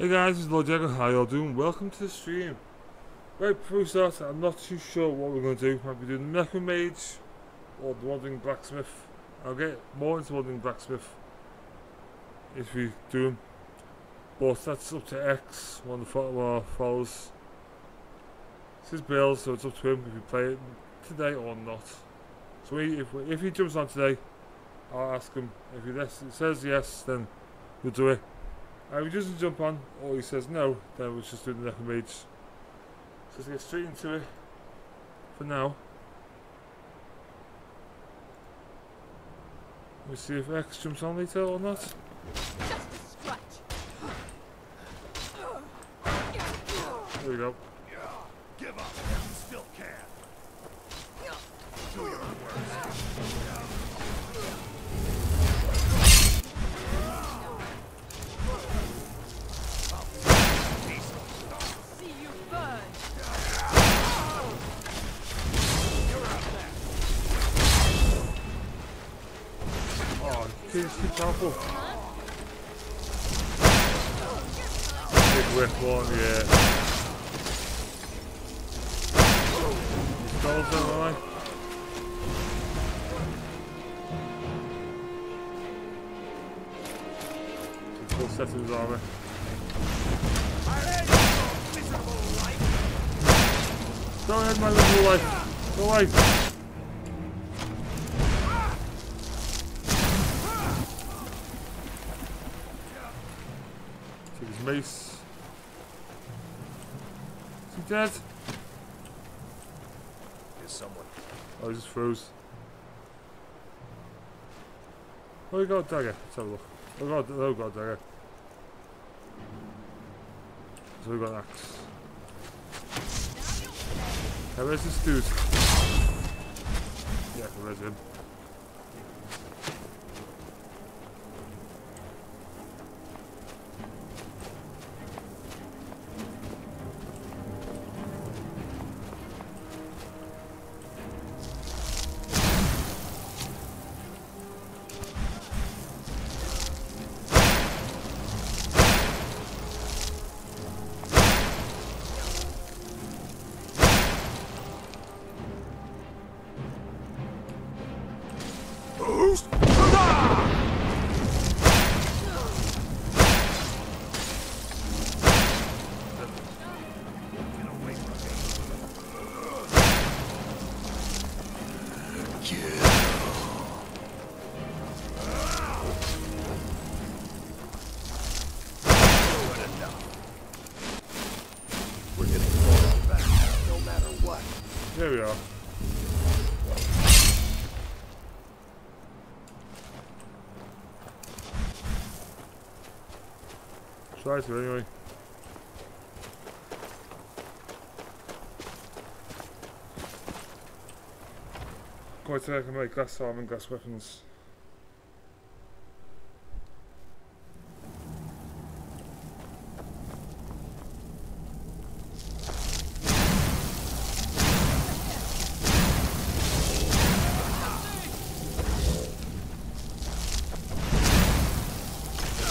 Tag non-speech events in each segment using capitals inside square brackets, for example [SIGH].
Hey guys, it's Lord Jerikho. How y'all doing? Welcome to the stream. Right, before we start, I'm not too sure what we're going to do. Might be doing the Mecha Mage or the Wandering Blacksmith. I'll get more into Wandering Blacksmith if we do them. But that's up to X, one of our followers. It's his build, so it's up to him if we play it today or not. So we, if, we, if he jumps on today, I'll ask him. If he says yes, then we'll do it. And if he doesn't jump on, or he says no, then we'll just do the Mage. So let's get straight into it for now. Let me see if X jumps on later or not. Just a scratch. There we go. Oh, he's too powerful. Big whip one, yeah. Skulls down the line. Full set of his armor. Go ahead, my little life. Go away. Take his mace. Is he dead? Is someone Oh, he just froze. Oh, we got a dagger. Let's have a look. Oh, oh got, oh, a dagger. So we got an axe. Hey, where's this dude? Yeah, where's him? Try anyway. Quite I can glass armor and glass weapons.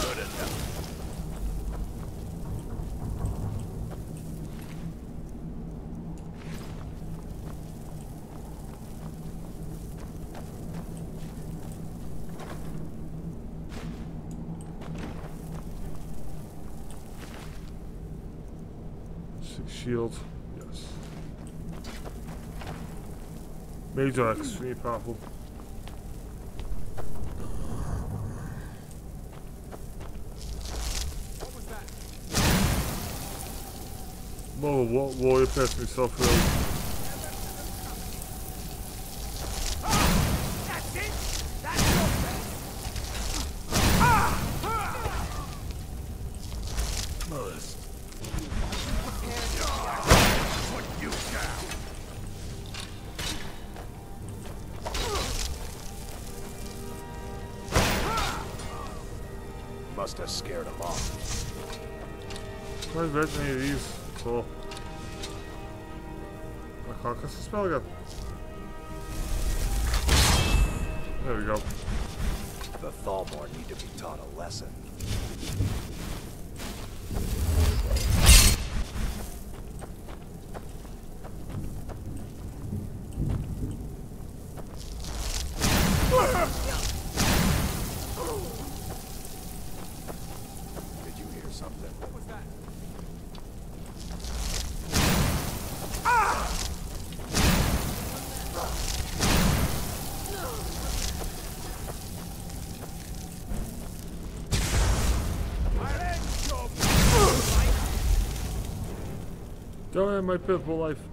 Good enough. Six shield, yes. X, extremely powerful. Warrior person himself, to be taught a lesson. My pitiful life.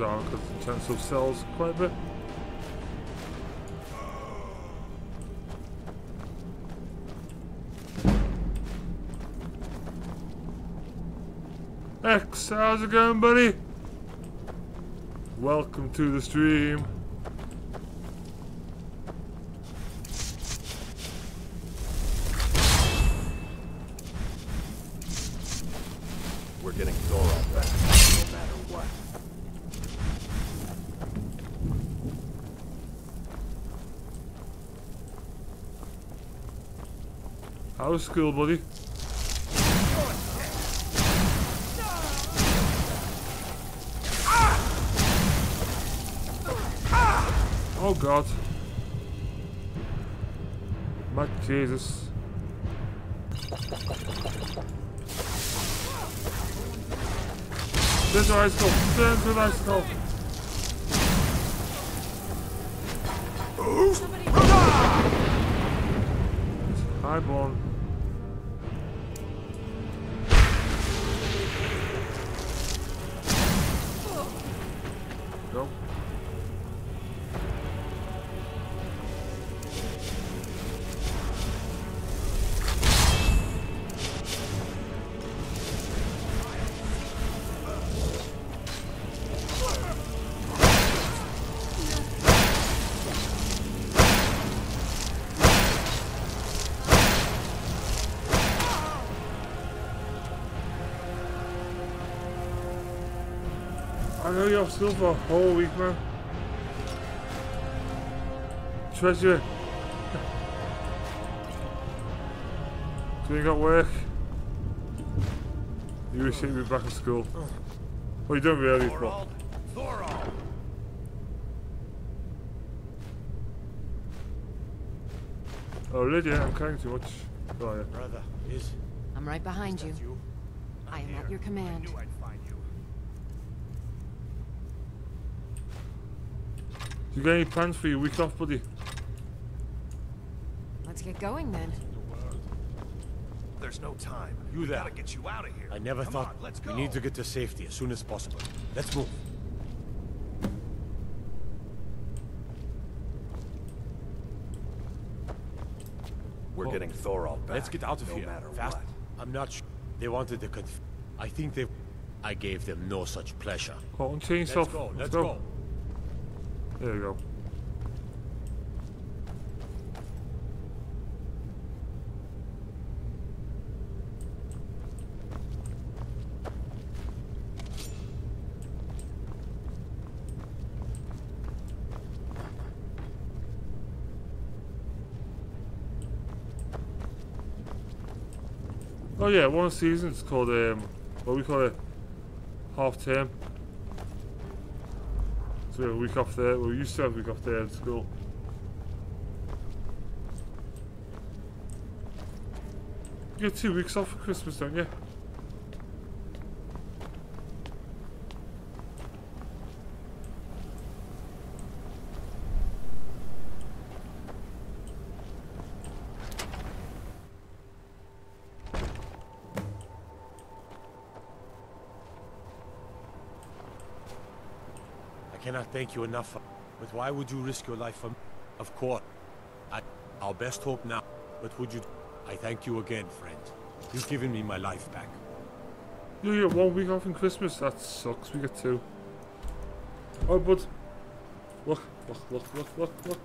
Goes on because the of cells quite a bit. X, how's it going, buddy? Welcome to the stream. We're getting Thorald back, no matter what. How's school, buddy? Oh God. My Jesus. Is ice skull. This is ice skull. Highborn. I know you're off school for a whole week, man. Treasure. [LAUGHS] so you got work. You wish you'd be back at school. Well, you don't really, but Thorald! Thorald! oh, Lydia, I'm carrying too much. Oh yeah. Brother, is I'm right behind you. you? I am Here. at your I command. knew I'd find you. You got any plans for your week off, buddy? Let's get going then. There's no time. You we there. gotta get you out of here. I never Come thought on, let's go. we need to get to safety as soon as possible. Let's move. We're Oh. getting Thorald back. Let's get out of no here. matter Fast. what. I'm not sure. They wanted to conf- I think they. I gave them no such pleasure. Come on, change Let's go. Let's go. There you go. Oh yeah, one season it's called um what we call it half term. We have a week off there. We used to have a week off there at school. You get two weeks off for Christmas, don't you? Thank you enough. For, but why would you risk your life for me? Of course. I, our best hope now. But would you... I thank you again, friend. You've given me my life back. You get one week off in Christmas. That sucks. We get two. Oh, but look, look, look, look, look, look.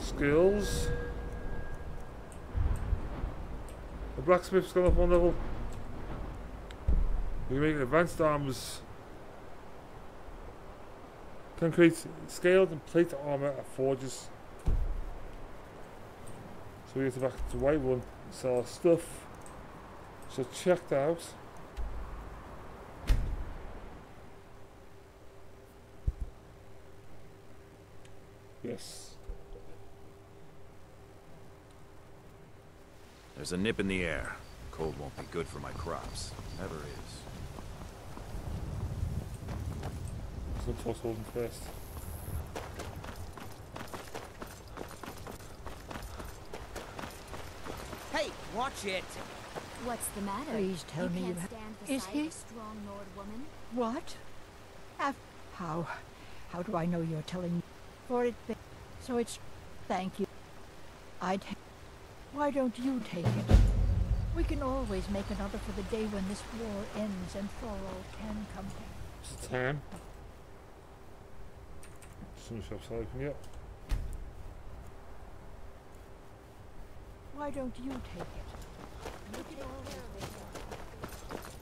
Skills. The blacksmith's gone up one level. We make advanced armors. Can create scaled and plate armor at forges. So we get back to Whiterun, sell our stuff. So check that out. Yes. There's a nip in the air. Cold won't be good for my crops. Never is. So toss holding first. Hey, watch it! What's the matter? Please tell you me you can't ha- stand the Is he- strong lord woman? What? Have, how? How do I know you're telling me? For it, so it's. Thank you. I'd. ha- Why don't you take it? We can always make another for the day when this war ends and Thorald can come back. It's time. Some shops open yet. Why don't you take it? We can always make another.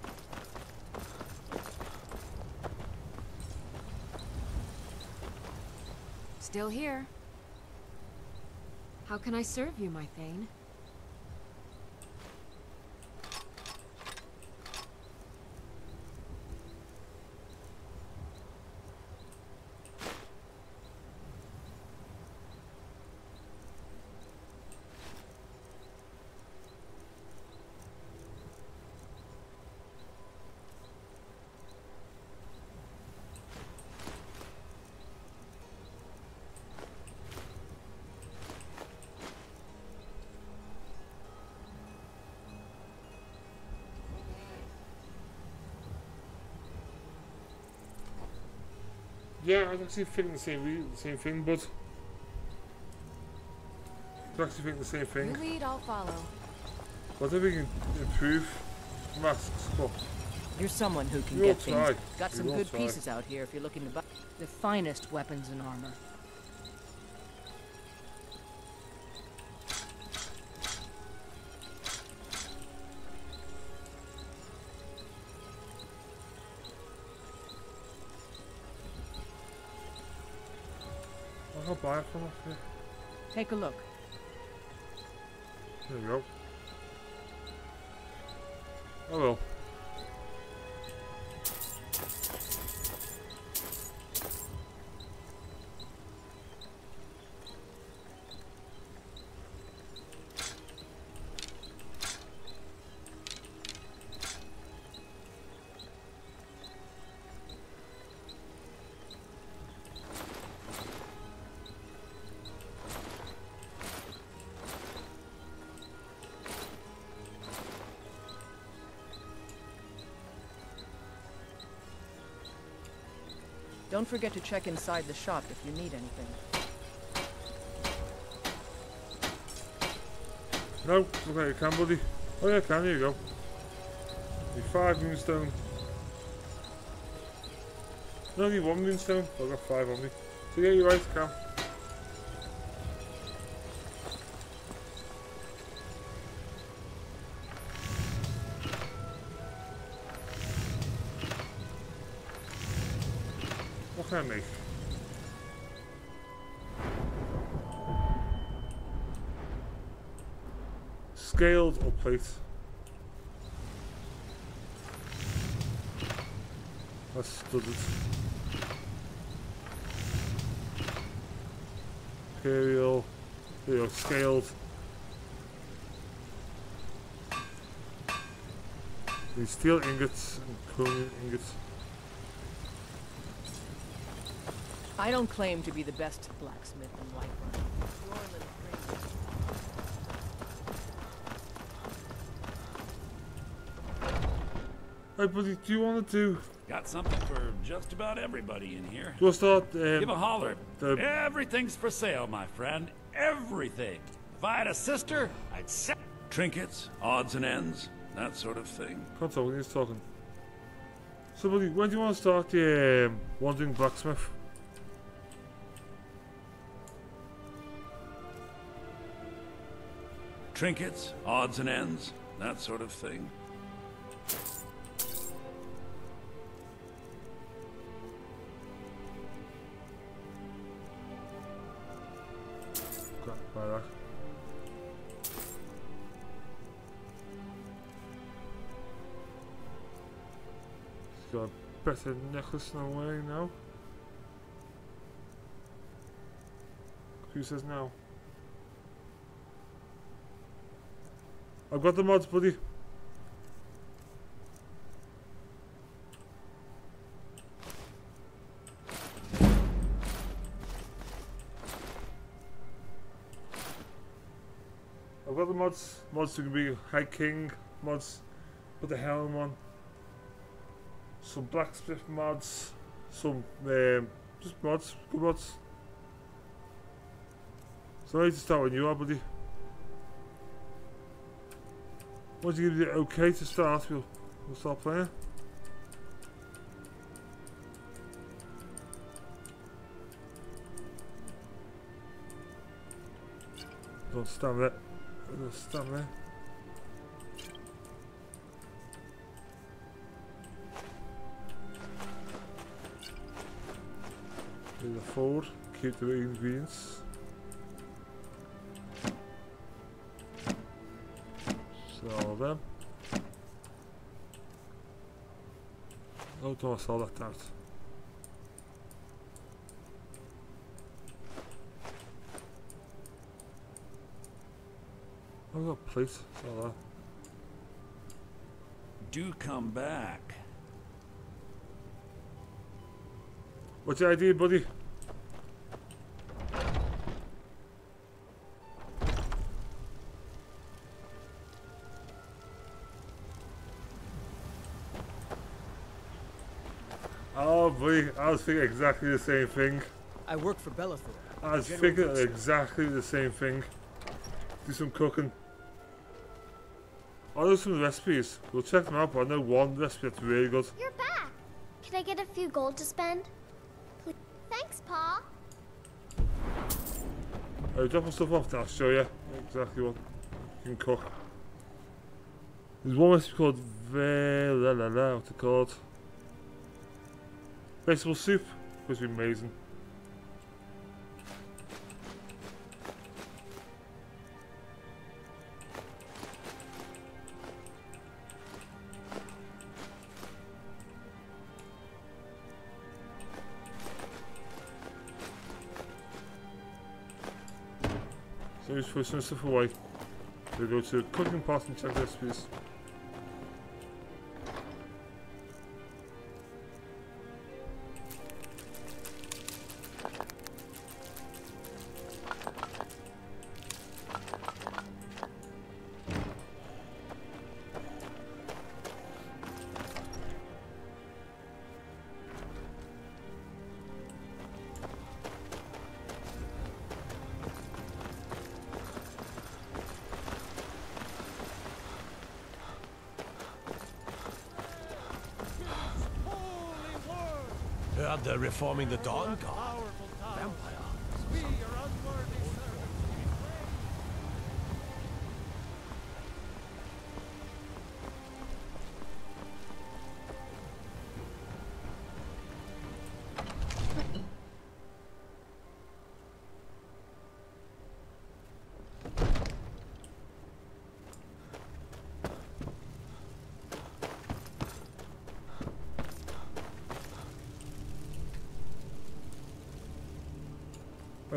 Still here. How can I serve you, my Thane? Was actually thinking the same, the same thing, but. I was actually thinking the same thing. You thing. lead, I'll follow. But if we can improve masks, but You're someone who can We'll get things. Got We some will good try. pieces out here if you're looking to buy the finest weapons and armor. I'll buy it from her. Yeah. Take a look. There we go. Oh well. Forget to check inside the shop if you need anything. No, okay, you can, buddy. Oh yeah, can. Here you go. Need five moonstone. No, need one moonstone. I've got five on me. So yeah, you're right, Cam. Plate? That's does it. Imperial. Go, scaled. These steel ingots and chromium ingots. I don't claim to be the best blacksmith in Whiterun. Hey buddy, do you want to do Got something for just about everybody in here. I start? Give a Um, holler. the- Everything's for sale, my friend. Everything. If I had a sister, I'd sell trinkets, odds and ends, that sort of thing. can't talk when he's talking. Somebody, when do you want to start the um, Wandering Blacksmith? Trinkets, odds and ends, that sort of thing. A necklace in a way now. Who says no? I've got the mods, buddy. I've got the mods. Mods to be High King mods. Put the helm on. Some blacksmith mods. Some um, just mods. Good mods. So I need to start with you, are, buddy. Once you give it okay to start, we'll, we'll start playing. Don't stand there. Don't stand there. Forward. Keep the ingredients. Sell them. Oh, sell that out. I've got plates. That. Do come back. What's your idea, buddy? Was thinking exactly the same thing. I work for Belethor. I was thinking Footstep. exactly the same thing. Do some cooking. I know some recipes. We'll check them out, but I know one recipe that's really good. You're back. Can I get a few gold to spend? Please. Thanks, Pa. I'll drop my stuff off then I'll show you exactly what you can cook. There's one recipe called ve la la la, what's it called? Vegetable soup, be amazing. So just put some stuff away. We go to cooking pot and check recipes. They're reforming the Dawnguard.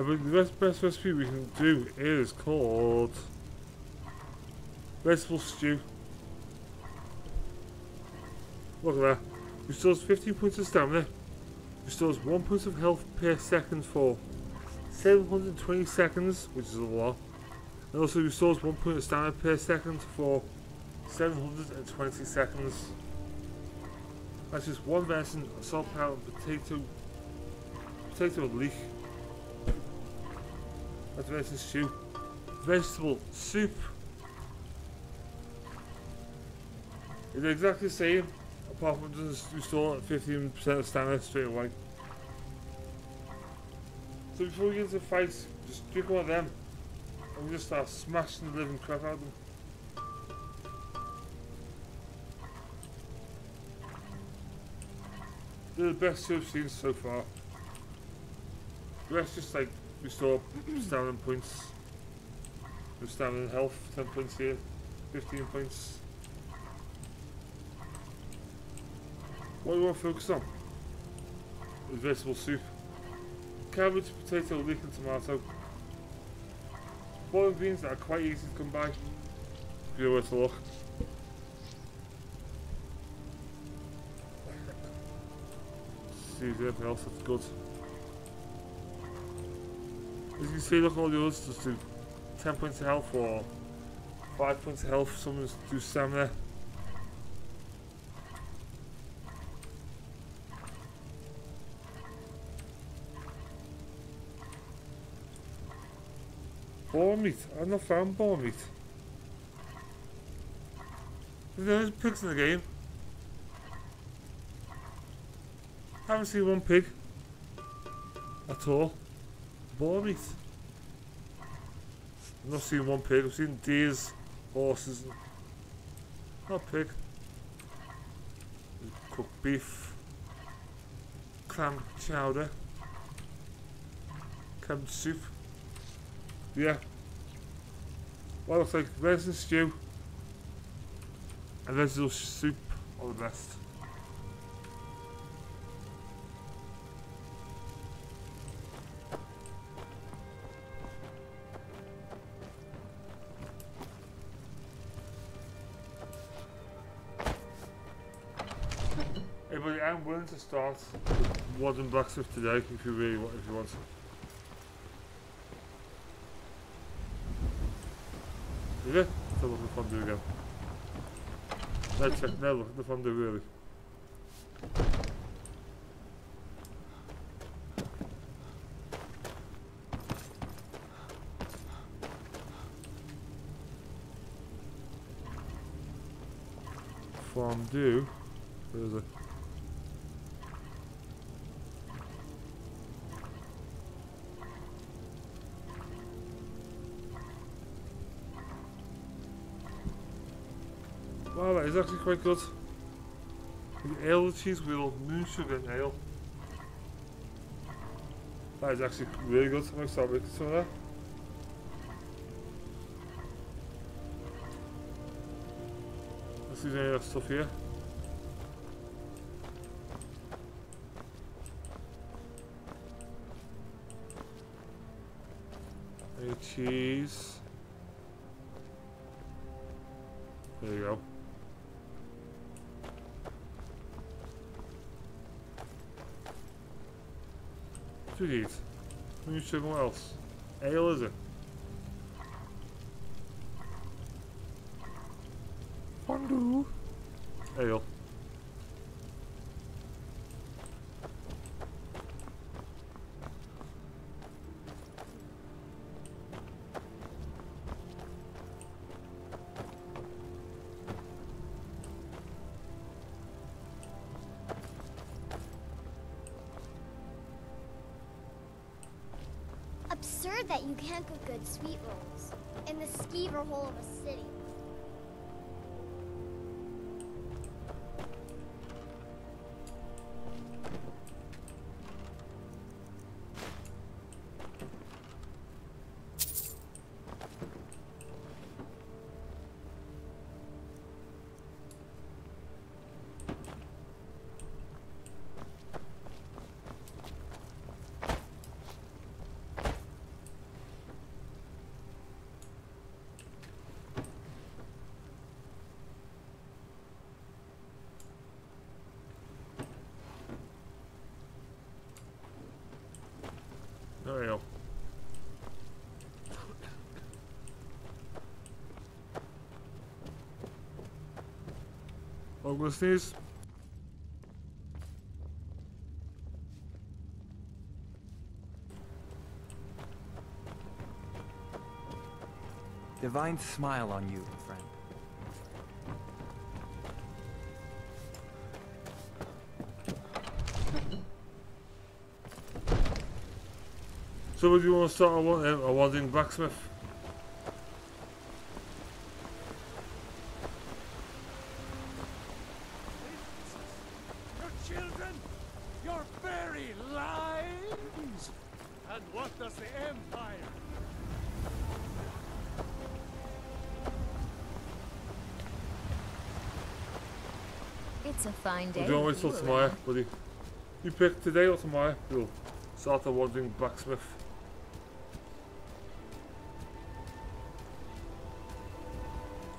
Think the best, recipe we can do is called vegetable stew. Look at that. Restores 15 points of stamina. Restores 1 point of health per second for 720 seconds, which is a lot. And also restores 1 point of stamina per second for 720 seconds. That's just one venison, a salt powder, potato, potato leek. That's venison stew. Vegetable soup. It's exactly the same, apart from doesn't restore 15% of stamina straight away. So before we get into the fight, just drink one of them. And we just start smashing the living crap out of them. They're the best two I've seen so far. The rest just like restore stamina points. With stamina health, 10 points here, 15 points. What do you want to focus on? Vegetable soup. Cabbage, potato, leek and tomato. Boiled beans that are quite easy to come by. If you to look. See if anything else that's good. As you see, look all the others just do 10 points of health or 5 points of health, some just do stamina. Boar meat. I've not found boar meat. There's pigs in the game. I haven't seen one pig. At all. Meat. I've not seen one pig. I've seen deers, horses, and not pig. Cooked beef. Clam chowder. Cabbage soup. Yeah. Well, looks like venison stew and vegetable soup are the best. Buddy, I'm willing to start modern blacksmith today if you really want if you want. Is it? Let's have a look at the fondue again. Let's check, now look at the fondue really. Is actually quite good. The ale cheese wheel, moon sugar and ale. That is actually really good. I'm start making some of that. Let's see if any other stuff here. Any cheese. There you go. Let me check what else. Ale is it? Sweet rolls. In the skeever hole of a trail. I'm gonna sneeze. Divine smile on you. So would you want to start a, wa- um, a wandering blacksmith? Your children, your very lives. And what does the Empire? It's a fine Or day. do you want to wait if till you tomorrow, around. buddy? You pick today or tomorrow? We'll start the wandering blacksmith.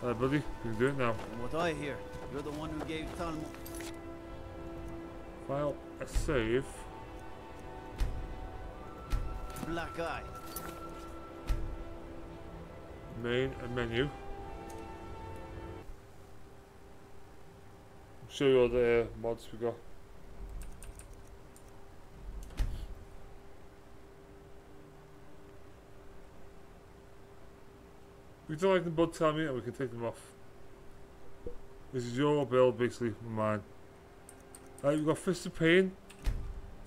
Uh, buddy, you can do it now. From what I hear, you're the one who gave Talmud. File a save. Black Eye. Main and menu. Show you all the mods we got. You don't like them, bud, tell me and we can take them off. This is your build, basically, mine. Uh, we've got Fist of Pain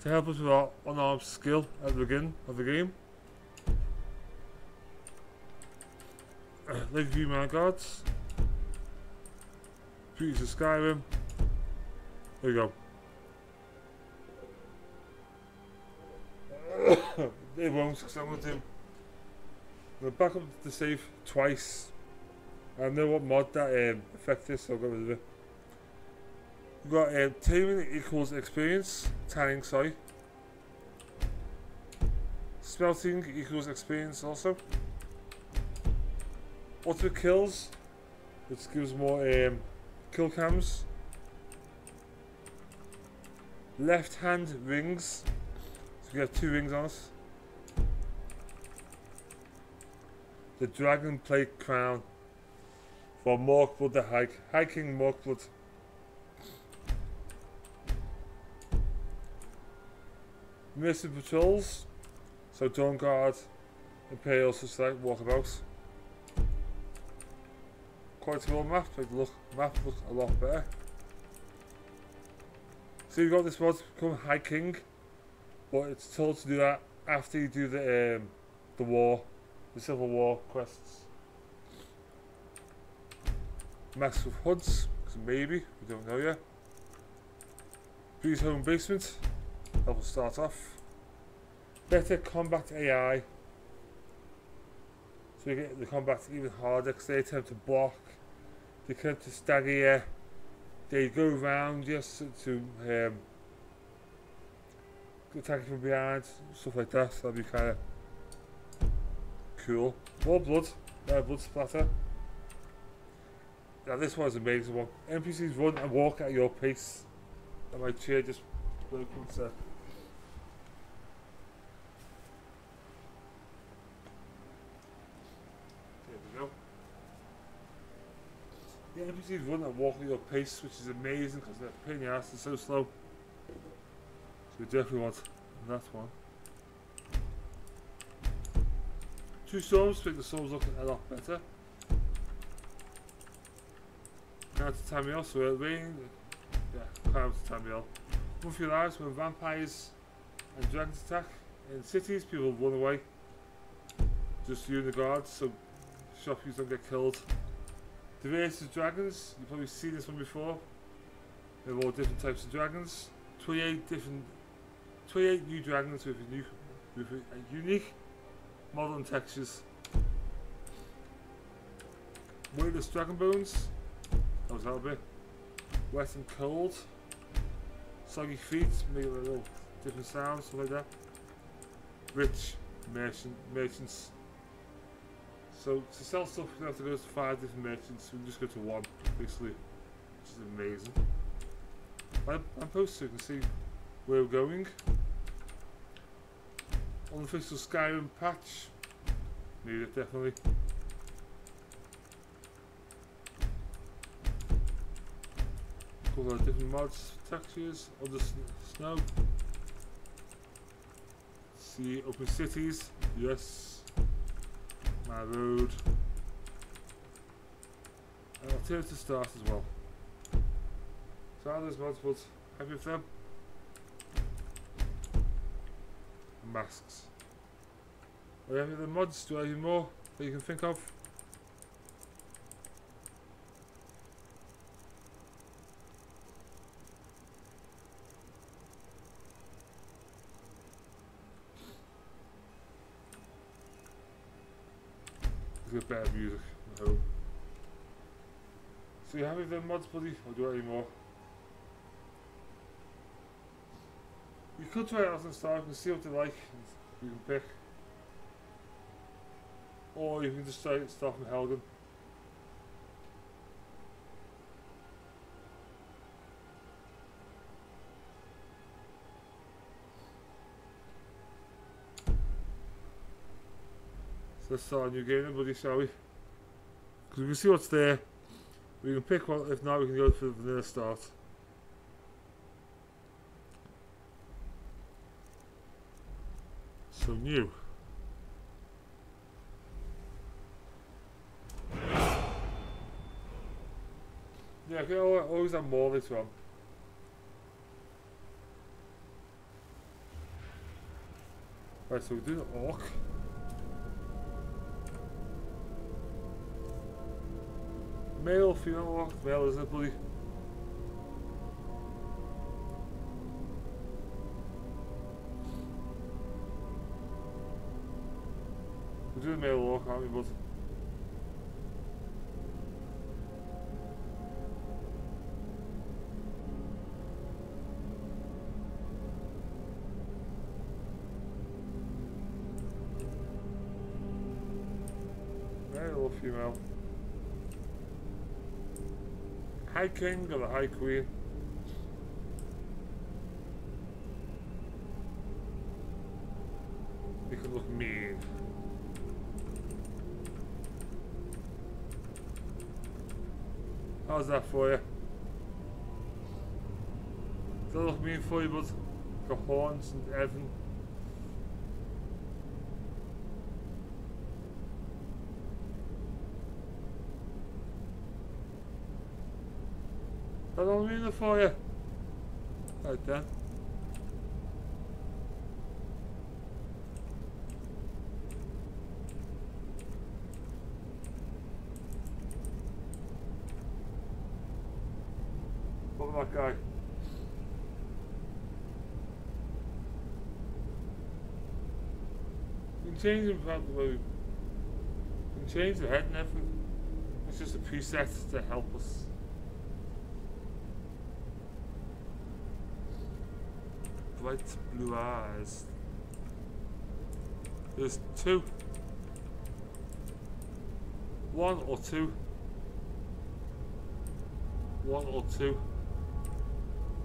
to help us with our unarmed skill at the beginning of the game. Lakeview Man Guards. Beauties of Skyrim. There you go. it won't, because I'm going to to back up the save twice. I know what mod that um, this, so I'll get rid of it. We've got um, taming equals experience, tanning, sorry. Smelting equals experience also. Auto kills, which gives more um, kill cams. Left hand rings, so we have two rings on us. The dragon plate crown for MorkBlood the hike, hiking MorkBlood. Missing patrols, so Dawnguard, Imperial like walkabouts. Quite a cool map, the look map looks a lot better. So you've got this mod to become High King, but it's told to do that after you do the um, the war, the Civil War quests. With hoods, maybe, we don't know yet. Breeze home basement, that will start off. Better combat AI. So we get the combat even harder because they attempt to block, they attempt to stagger you, they go round just to, to um, attack you from behind, stuff like that. So that'd be kind of cool. More blood, uh, blood splatter. Now this one's amazing one. NPCs run and walk at your pace. And my chair just broke we go. The NPCs run and walk at your pace, which is amazing because they're pain in the ass, they're so slow. So we definitely want that one. True Storms make the storms look a lot better. Now to Tamriel, so it rain. Yeah, climb to Tamriel. One few lives when vampires and dragons attack. In cities, people run away. Just you and the guards, so shopkeepers don't get killed. The race of dragons, you've probably seen this one before. There are all different types of dragons. 28 different, 28 new dragons with, a new, with a unique modern textures. Weightless dragon bones. That was that bit. Wet and cold. Soggy feet, make a little different sounds, stuff like that. Rich merchant merchants. So to sell stuff we have to go to five different merchants, we can just go to one, basically. Which is amazing. I'm, I'm you can see where we're going. Unofficial Skyrim patch. Need it definitely. Couple of different mods, textures, other snow. See open cities, yes. My road. here to start as well. So those mods, but happy with them? Masks. Are you any the mods? Do I have any more that you can think of? Get better music, I hope. So you with the mods, buddy? Or do I want any more? Could try out and start and see what they like. You can pick. Or you can just try start from Helgen. So let's start a new game buddy, shall we? Because we can see what's there. We can pick one, if not we can go for the vanilla start. So new. Yeah, I can always have more this one. Right, so we do the orc. Male, female orc, male is it, buddy? The male orc, aren't? Male or female? High King or the High Queen? You can look mean. How's that for you? That look mean for you, bud? Got horns and everything. That don't mean it for you. Right then. Look at that guy. You can change the way. You can change the head and everything. It's just a preset to help us. Bright blue eyes. There's two. One or two. One or two.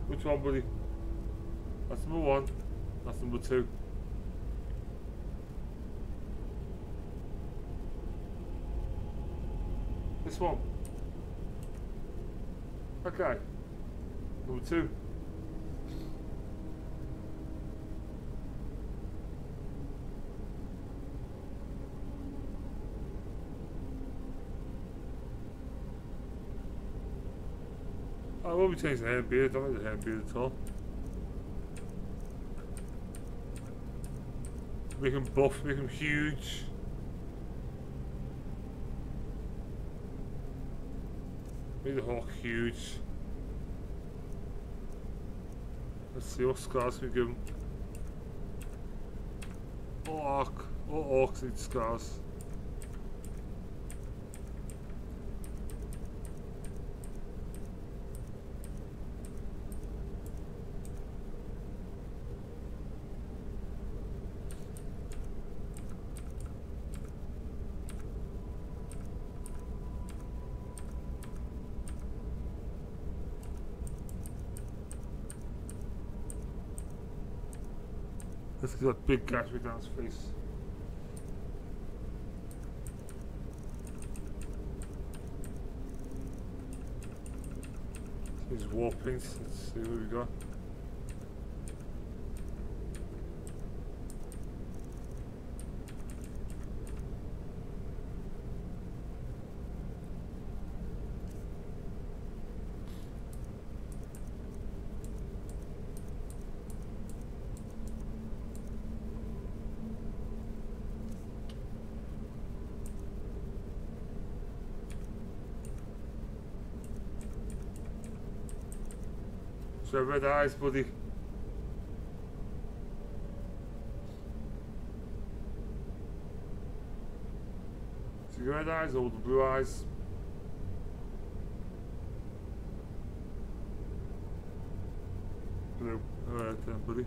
Which one, buddy? That's number one. That's number two. This one. Okay. Number two. I will be changing the hair beard. I don't like the hair beard at all. Make him buff, make him huge. The hawk huge. Let's see what scars we give him. All orc, all orcs need scars. That big gash right down his face. His war paints, let's see what we got. So red eyes, buddy. So red eyes or the blue eyes? Blue. Alright then, buddy.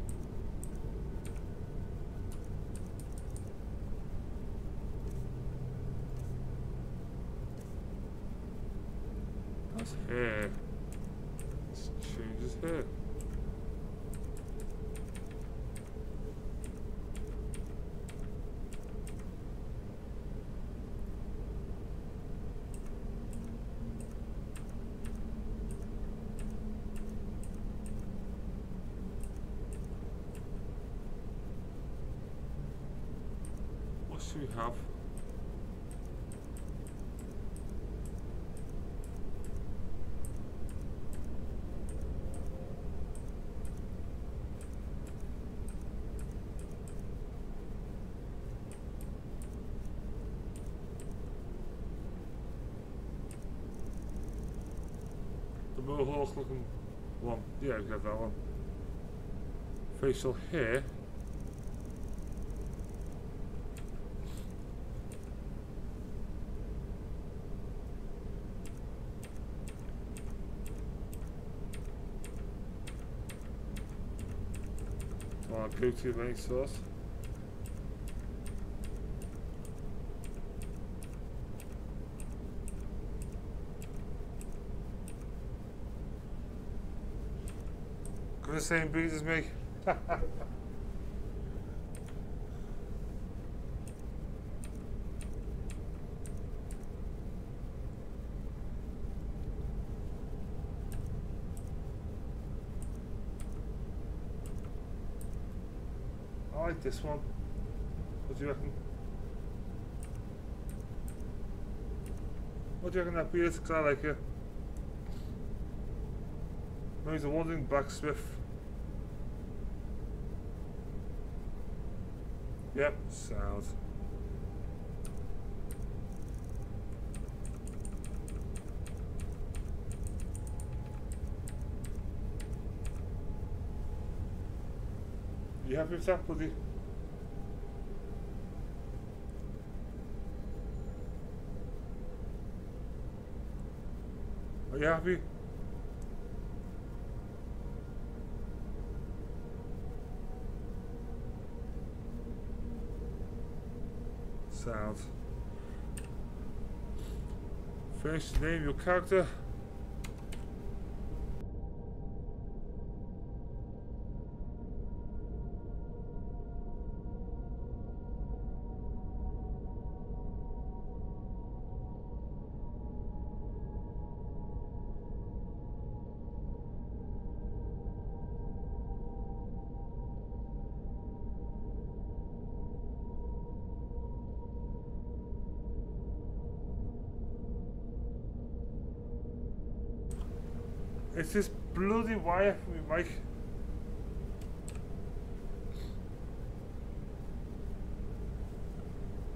That's. Let's change his hair. What should we have? The mohawk looking one. Yeah, we have that one. Facial hair. Oh, go to main source. Same breed as me. [LAUGHS] I like this one. What do you reckon? What do you reckon that beard? Because I like it. No, he's a wandering blacksmith. Yep, sounds. You happy with that, buddy? Are you happy? Sounds. Finish the name your character. For me, Mike.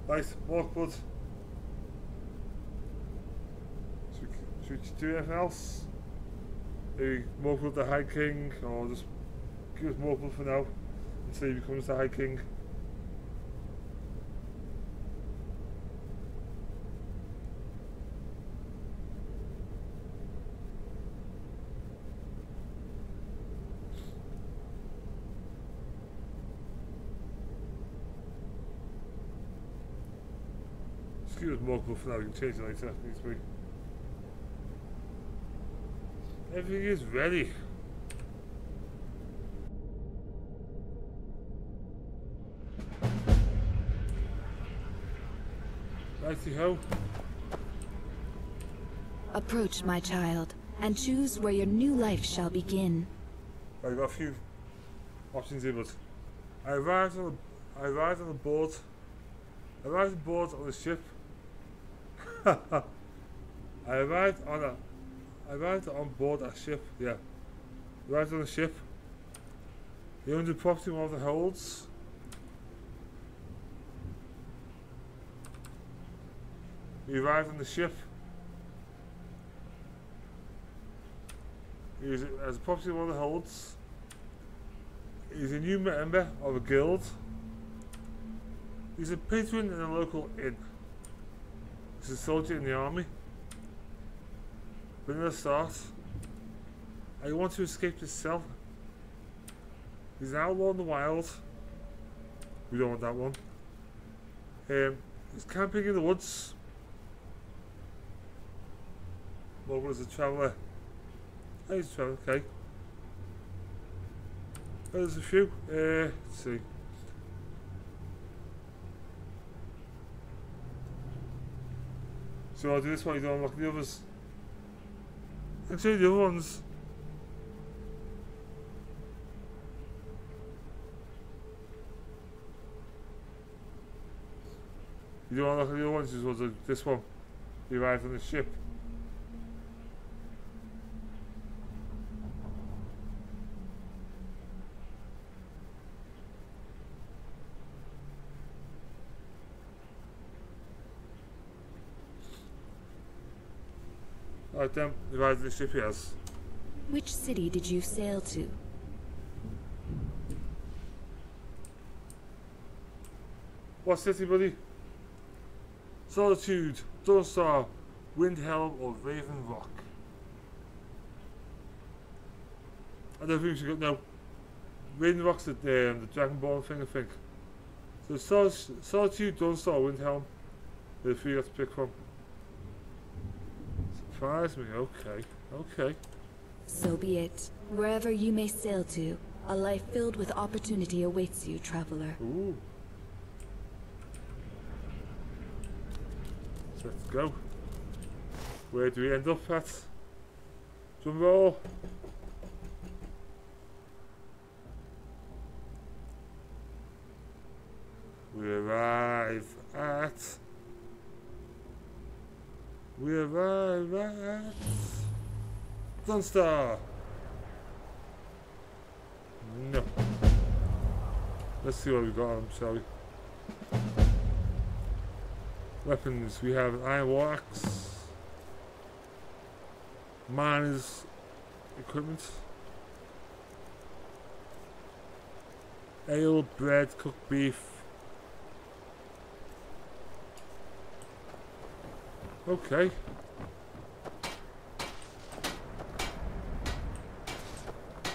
Right, walk bud. Should we, should we do anything else? Maybe more with the High King, or just give us more for now until he becomes the High King. For now, we can change it later if needs be. Everything is ready. Righty ho. Approach, my child, and choose where your new life shall begin. I've got a few options here, but I arrived on a, I arrived on a boat. I arrived on board on a ship. [LAUGHS] I arrived on a, I arrived on board a ship. Yeah, arrived on a ship. He owned a property one of the holds. He arrived on the ship. He's as a property one of the holds. He's a new member of a guild. He's a patron in a local inn. He's a soldier in the army. But in the start, I want to escape this cell. He's an outlaw in the wild. We don't want that one. Um, he's camping in the woods. Logan is a traveller. He's a traveller, okay. There's a few. Uh, let's see. So I'll do this one, you don't unlock the others. Actually, the other ones. You don't unlock the other ones, just was this one. He arrived on the ship. Alright then, arrived on the ship, yes. Which city did you sail to? What city, buddy? Solitude, Dawnstar, Windhelm, or Raven Rock? I don't think we should go. No. Raven Rock's the, um, the Dragonborn thing, I think. So Sol Solitude, Dawnstar, Windhelm. The three you have to pick from. Me, okay. Okay. So be it. Wherever you may sail to, a life filled with opportunity awaits you, traveler. Ooh. So let's go. Where do we end up at? Drum roll. We arrive at. Arrive at. Dawnstar. No. Let's see what we got on, shall we? Weapons, we have iron axe, miners equipment, ale, bread, cooked beef. Okay.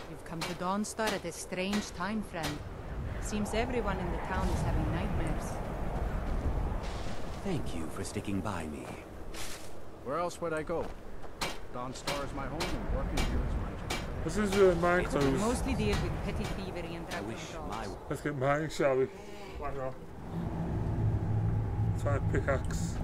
You've come to Dawnstar at a strange time, friend. Seems everyone in the town is having nightmares. Thank you for sticking by me. Where else would I go? Dawnstar is my home and working here is my job. This is uh, mine People clothes. mostly deal with petty thievery and drug jobs. Let's get mining, shall we? Why not? Try pickaxe.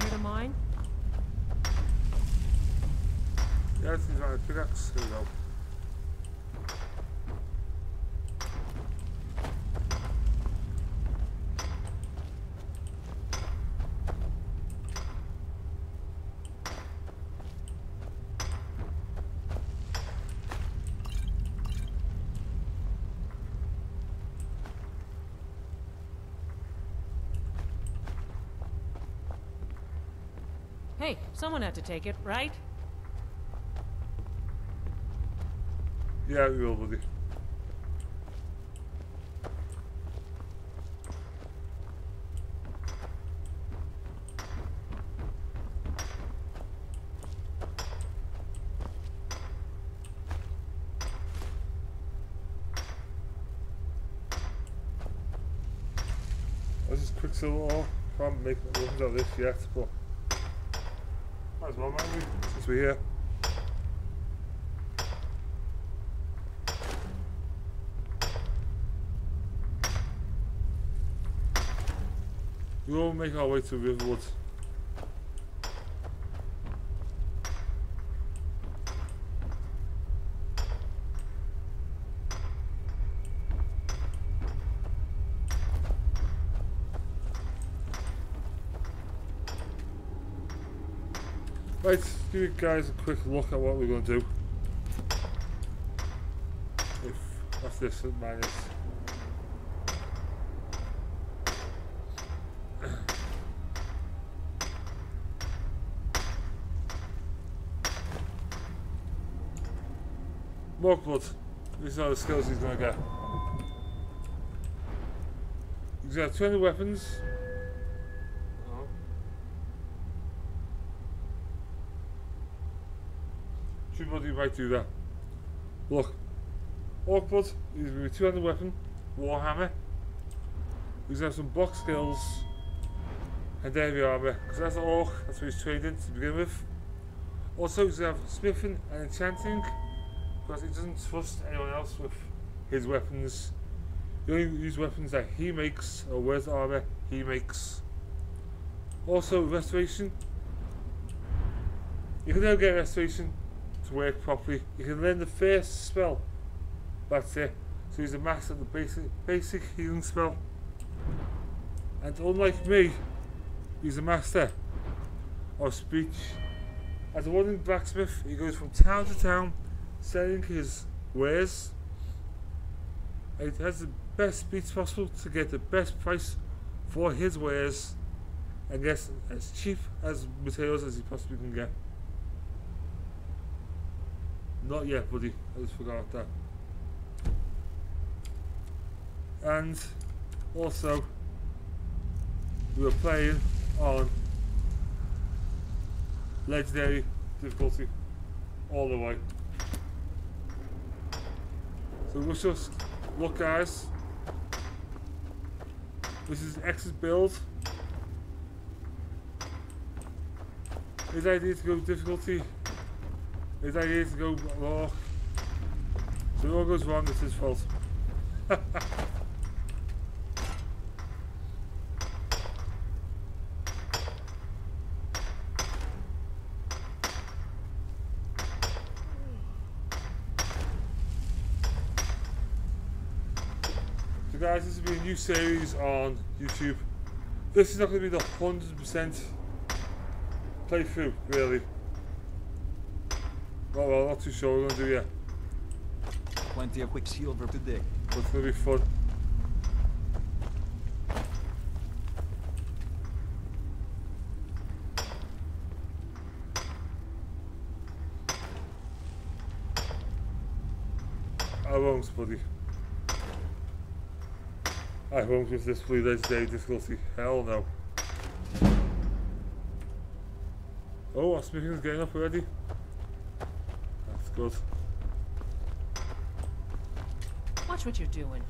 Here to mine? Yeah, let's try a pickaxe. Here we go. Hey, someone had to take it, right? Yeah, we will, buddy. Let's just quicksilver. Can't make weapons out of this yet, but might as well, might we're here. We will make our way to Riverwood. give you guys a quick look at what we're going to do. If that's this minus. More blood. These are the skills he's going to get. He's got 20 weapons. Might do that. Look. He's gonna be 200 weapon. Warhammer. He's got some box skills. And heavy armor. Because that's Orc, that's what he's trained in to begin with. Also, he's gonna have smithing and enchanting. Because he doesn't trust anyone else with his weapons. He only uses weapons that he makes, or wears armor he makes. Also, restoration. You can never get restoration to work properly. You can learn the first spell. That's it. So he's a master of the basic basic healing spell. And unlike me, he's a master of speech. As a wandering blacksmith, he goes from town to town selling his wares. And he has the best speech possible to get the best price for his wares and get as cheap as materials as he possibly can get. Not yet, buddy. I just forgot that. And also, we were playing on legendary difficulty all the way. So let's just look, guys. This is X's build. His idea to go difficulty. His idea to go raw. So it all goes wrong, it's his fault. So guys, this will be a new series on YouTube. This is not going to be the 100% playthrough, really. Well, well, not too sure we're going to do yet. Plenty of quicksilver to dig. But it's going to be fun. I won't, buddy. I won't with this blue legendary difficulty. Hell no. Oh, our smithing's getting up already. Good. Watch what you're doing.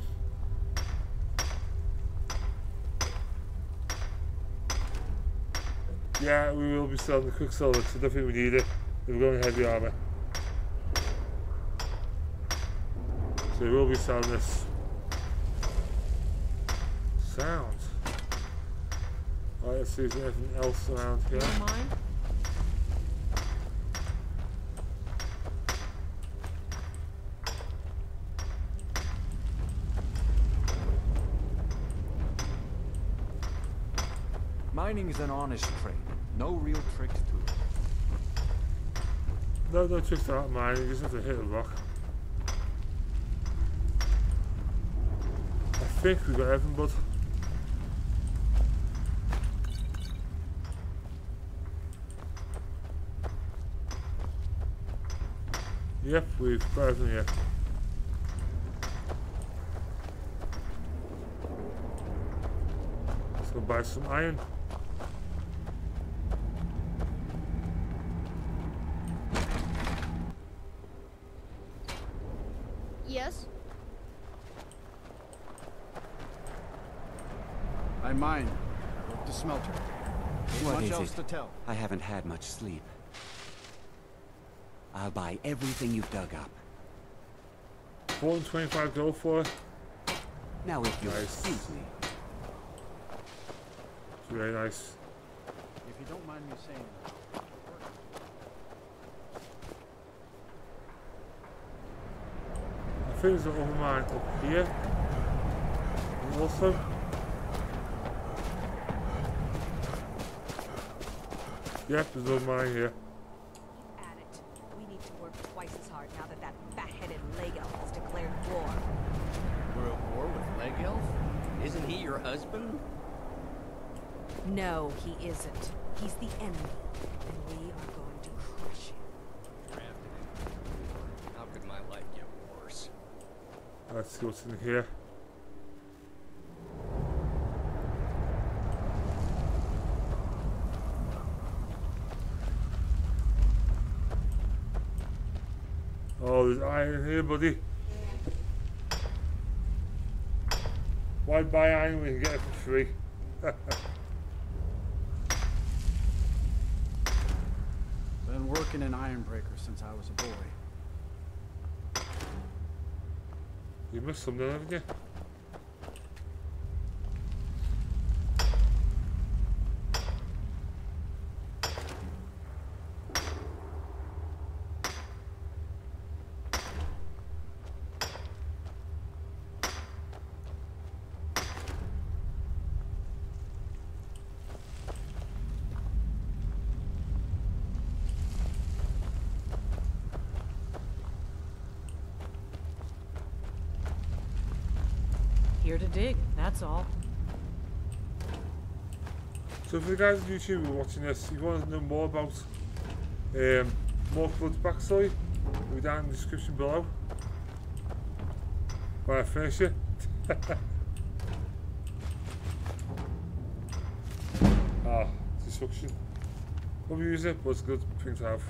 Yeah, we will be selling the quicksilver I don't we need it. We're going heavy armor. So we will be selling this. Sound. Alright, oh, let's see if there's anything else around here. Mining is an honest trade. No real trick to it. No, no tricks to that mine, you just have to hit a rock. I think we got everything, but Yep, we've got everything here. Let's go buy some iron. Yes? I mine. Work the smelter. Ain't What much is else it? to tell. I haven't had much sleep. I'll buy everything you've dug up. 425 gold for. Now if you'll Nice. excuse me. Very nice. If you don't mind me saying. I think there's an other mine up here. And also. Yep, there's another mine here. At it. We need to work twice as hard now that that fat-headed Leigelf has declared war. We're at war with Leg Elf? Isn't he your husband? No, he isn't. He's the enemy, and we are going to crush him. How could my life get worse? Let's see what's in here. Iron here, buddy. Why buy iron when you can get it for free? [LAUGHS] Been working in Ironbreaker since I was a boy. you missed something, haven't you? Here to dig, that's all. So for the guys on YouTube who are watching this, if you want to know more about um, MorkBlood's backstory, it'll be down in the description below. When I finish it. [LAUGHS] ah, destruction. Never use it, but it's a good thing to have.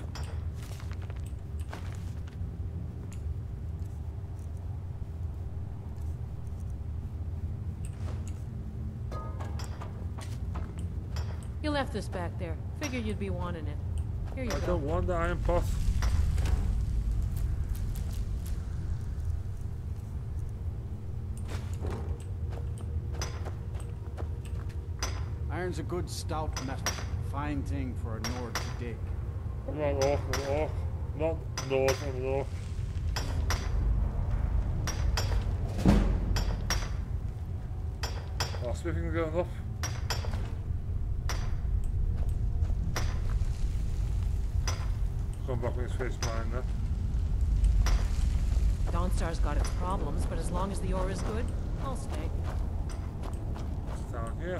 Left this back there. Figured you'd be wanting it. Here you I go. don't want the iron pot. Iron's a good stout metal. Fine thing for a Nord to dig. I'm not orc, I'm. Not north, I'm north. Oh, smithing going up. Come back with his face mine there. Dawnstar's got its problems, but as long as the ore is good, I'll stay. It's down here.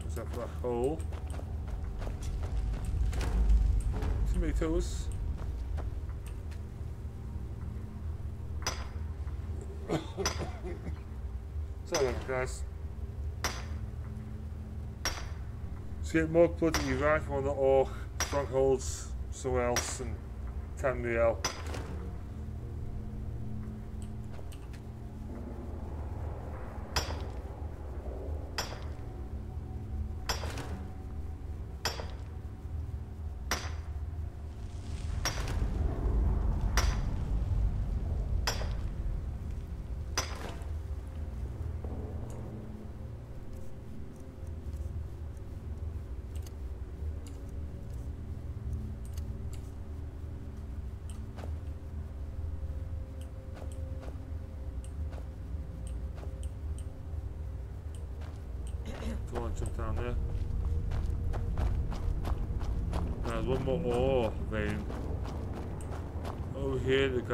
What's that black hole? Tomatoes. So get more blood in your rifle on the orc, strongholds, somewhere else, and Tamriel.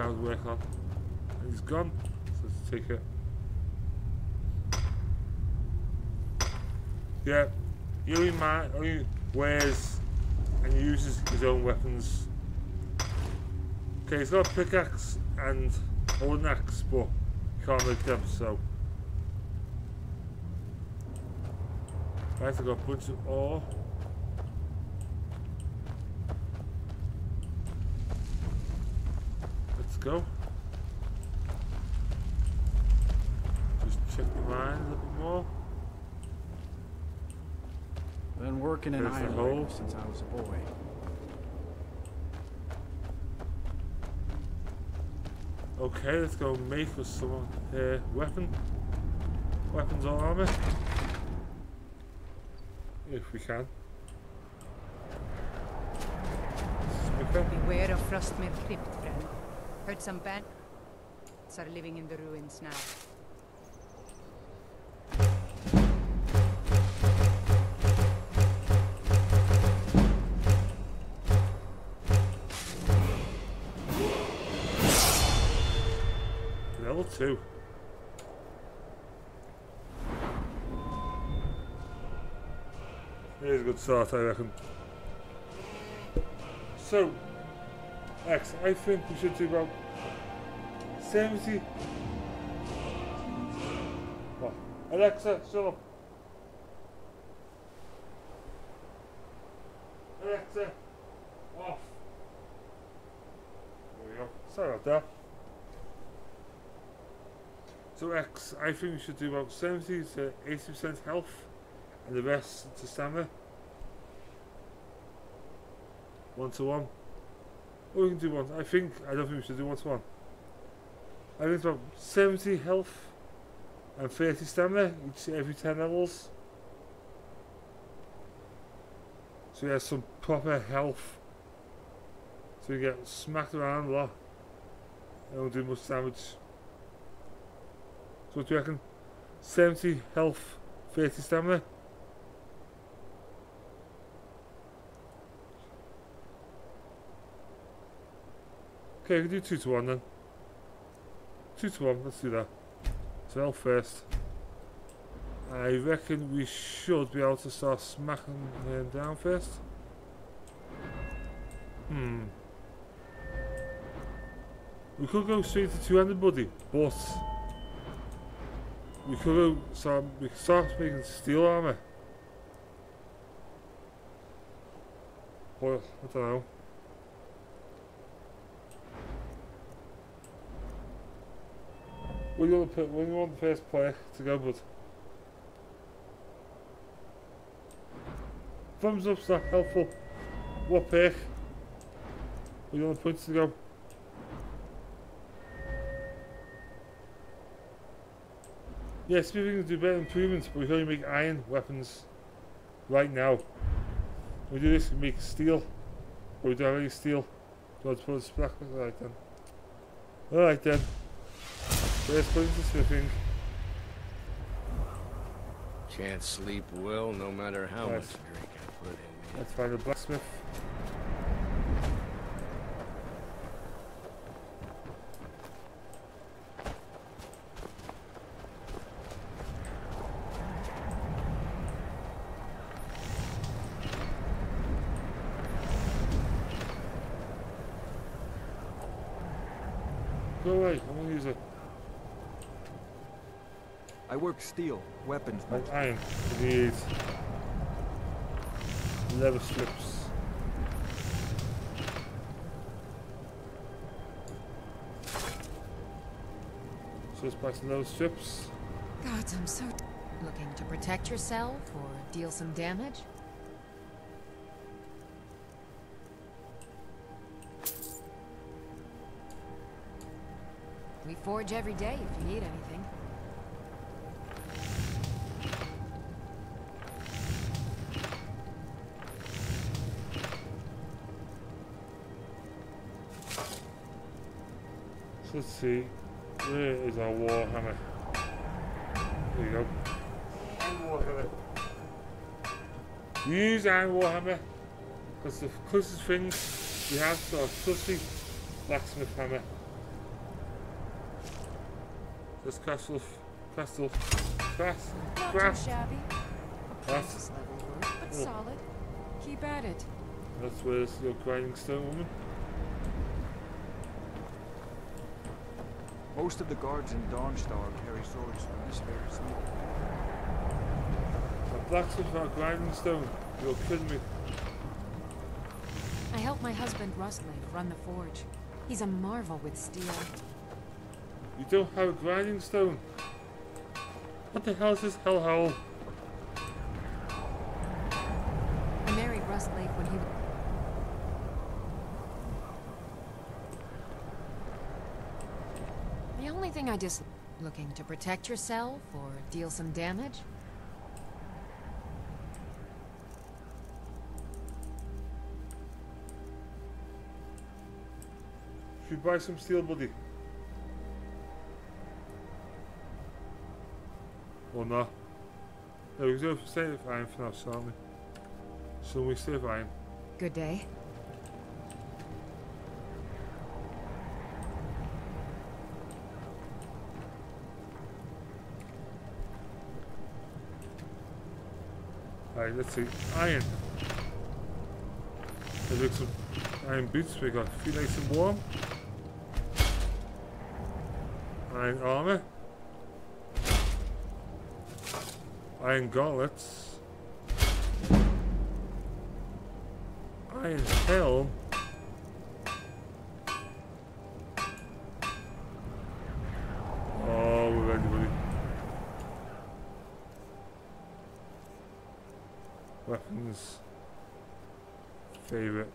Guy's working. And he's gone. So let's take it. Yeah, only, man, only wears and uses his own weapons. Okay, he's got a pickaxe and a wooden axe, but he can't make them, so. Right, I got a bunch of ore. Go. Just check the mine a little bit more. Been working in There's the hole. since I was a boy. Okay, let's go make us some uh, weapon. Weapons or armor. If we can. Beware of Frostmere Crypt, friend. Heard some bandits are living in the ruins now. Level 2. Here's a good start, I reckon. So, X, I think we should do about 70. What? Alexa, shut up. Alexa, off. There we go. Sorry about that. So X, I think we should do about 70 to 80% health and the rest to stamina. One to one. We can do one. I think, I don't think we should do one to one. I think it's about 70 health and 30 stamina each every 10 levels. So he have some proper health. So we get smacked around a lot. And don't do much damage. So what do you reckon? 70 health, 30 stamina. Okay, we can do 2 to 1 then. 2 to 1, let's do that. So first. I reckon we should be able to start smacking him down first. Hmm. We could go straight to two-handed buddy, but we could go start we could start making steel armor. But I don't know. You want to put when you want the first player to go, bud. Thumbs up's not helpful. What pick? You want the points to go? Yes, maybe we can do better improvements, but we can only make iron weapons right now. We do this, we make steel. But we don't have any steel. So let's put a black Alright then. Alright then. Put into smithing. Can't sleep well no matter how much drink I put in me. Let's find a blacksmith. Go away, I'm gonna use it. I work steel, weapons, Like iron. We need leather strips. So let's buy some leather strips. God, I'm so t- looking to protect yourself or deal some damage. We forge every day if you need anything. See. Where is our warhammer? There you go. Warhammer. Use iron warhammer. That's the closest thing we have to our trusty blacksmith hammer. This castle, castle, crass, Not crass. too shabby. That's, Apprentice level work, but Oh. solid. Keep at it. that's where's your grinding stone woman. Most of the guards in Dawnstar carry swords from this very smith. A blacksmith or a grinding stone. You're kidding me. I help my husband Rustleif run the forge. He's a marvel with steel. You don't have a grinding stone. What the hell is this hellhole? I married Rustleif when he was... The only thing I dis... Looking to protect yourself or deal some damage? Should buy some steel, buddy? Or oh, not? No, we can go for save iron for now, shall we? Save iron? Good day. Alright, let's see. Iron. Make some Iron boots, we got feel nice and warm. Iron armor. Iron gauntlets. Iron helm. Oh, we're ready, buddy. Weapons. Favorite.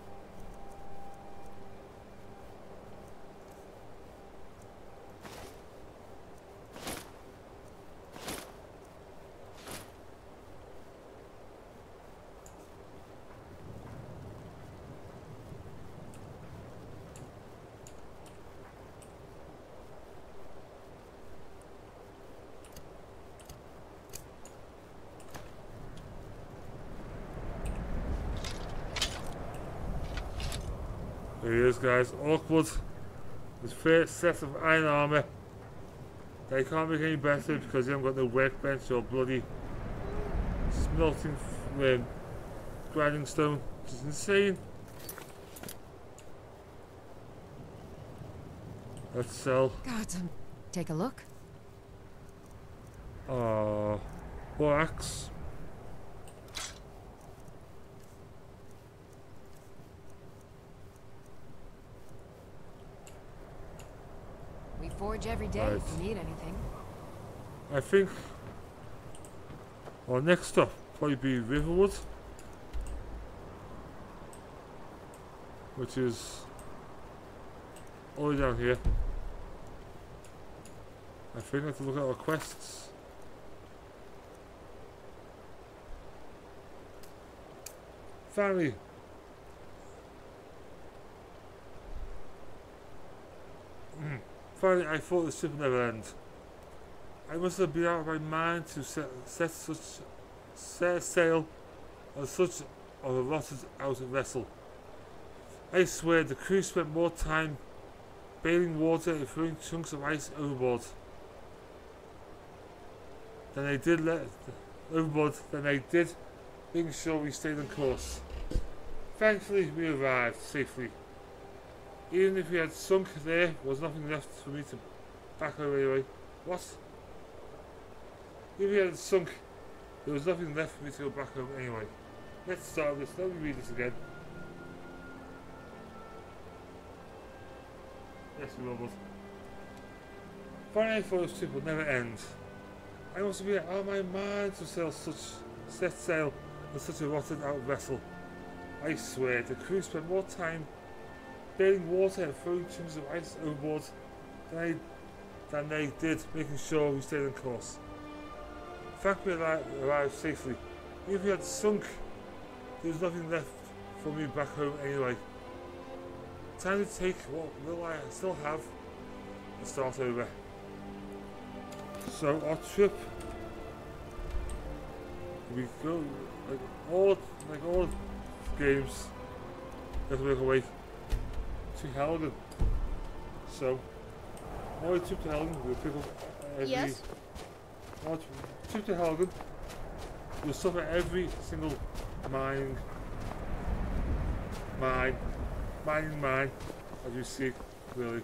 There he is, guys. Awkward. His first set of iron armor. They can't make any better because they haven't got no workbench or bloody smelting um, grinding stone, which is insane. Let's sell. God, take a look. Uh, borax. We forge every day Right. if you need anything. I think our next stop probably be Riverwood, which is all down here. I think I have to look at our quests. Finally. Finally, I thought the ship never end. I must have been out of my mind to set, set such set sail on such of a rotted out of vessel. I swear the crew spent more time bailing water and throwing chunks of ice overboard than they did let overboard than they did making sure we stayed on course. Thankfully we arrived safely. Even if we had sunk there was nothing left for me to back over anyway. What? If we had sunk, there was nothing left for me to go back home anyway. Let's start this. Let me read this again. Yes, we will, but Finally, thought this trip would never end. I must be out of my mind to sail such set sail on such a rotted out vessel. I swear, the crew spent more time bailing water and throwing chunks of ice overboard than they, than they did making sure we stayed on course. We arri- arrived safely. If we had sunk, there was nothing left for me back home anyway. Time to take what little I still have and start over. So our trip, we go like all like all games. To make our way to Helgen. So, our trip to Helgen, we'll pick up every. Yes? Tr- trip to Helgen, we'll suffer every single mining, mine, mining mine, as you see really.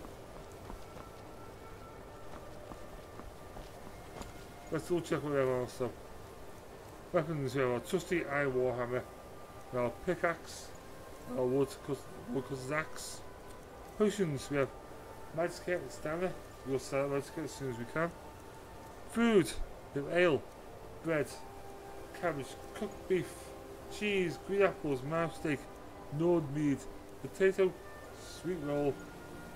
Let's all check what they have also. Weapons, here our trusty iron warhammer, we our pickaxe, our wood, woodcutter's axe. Potions, we have magicka and stamina, we'll sell magicka as soon as we can. Food, we have ale, bread, cabbage, cooked beef, cheese, green apples, mouse steak, Nord meat, potato, sweet roll,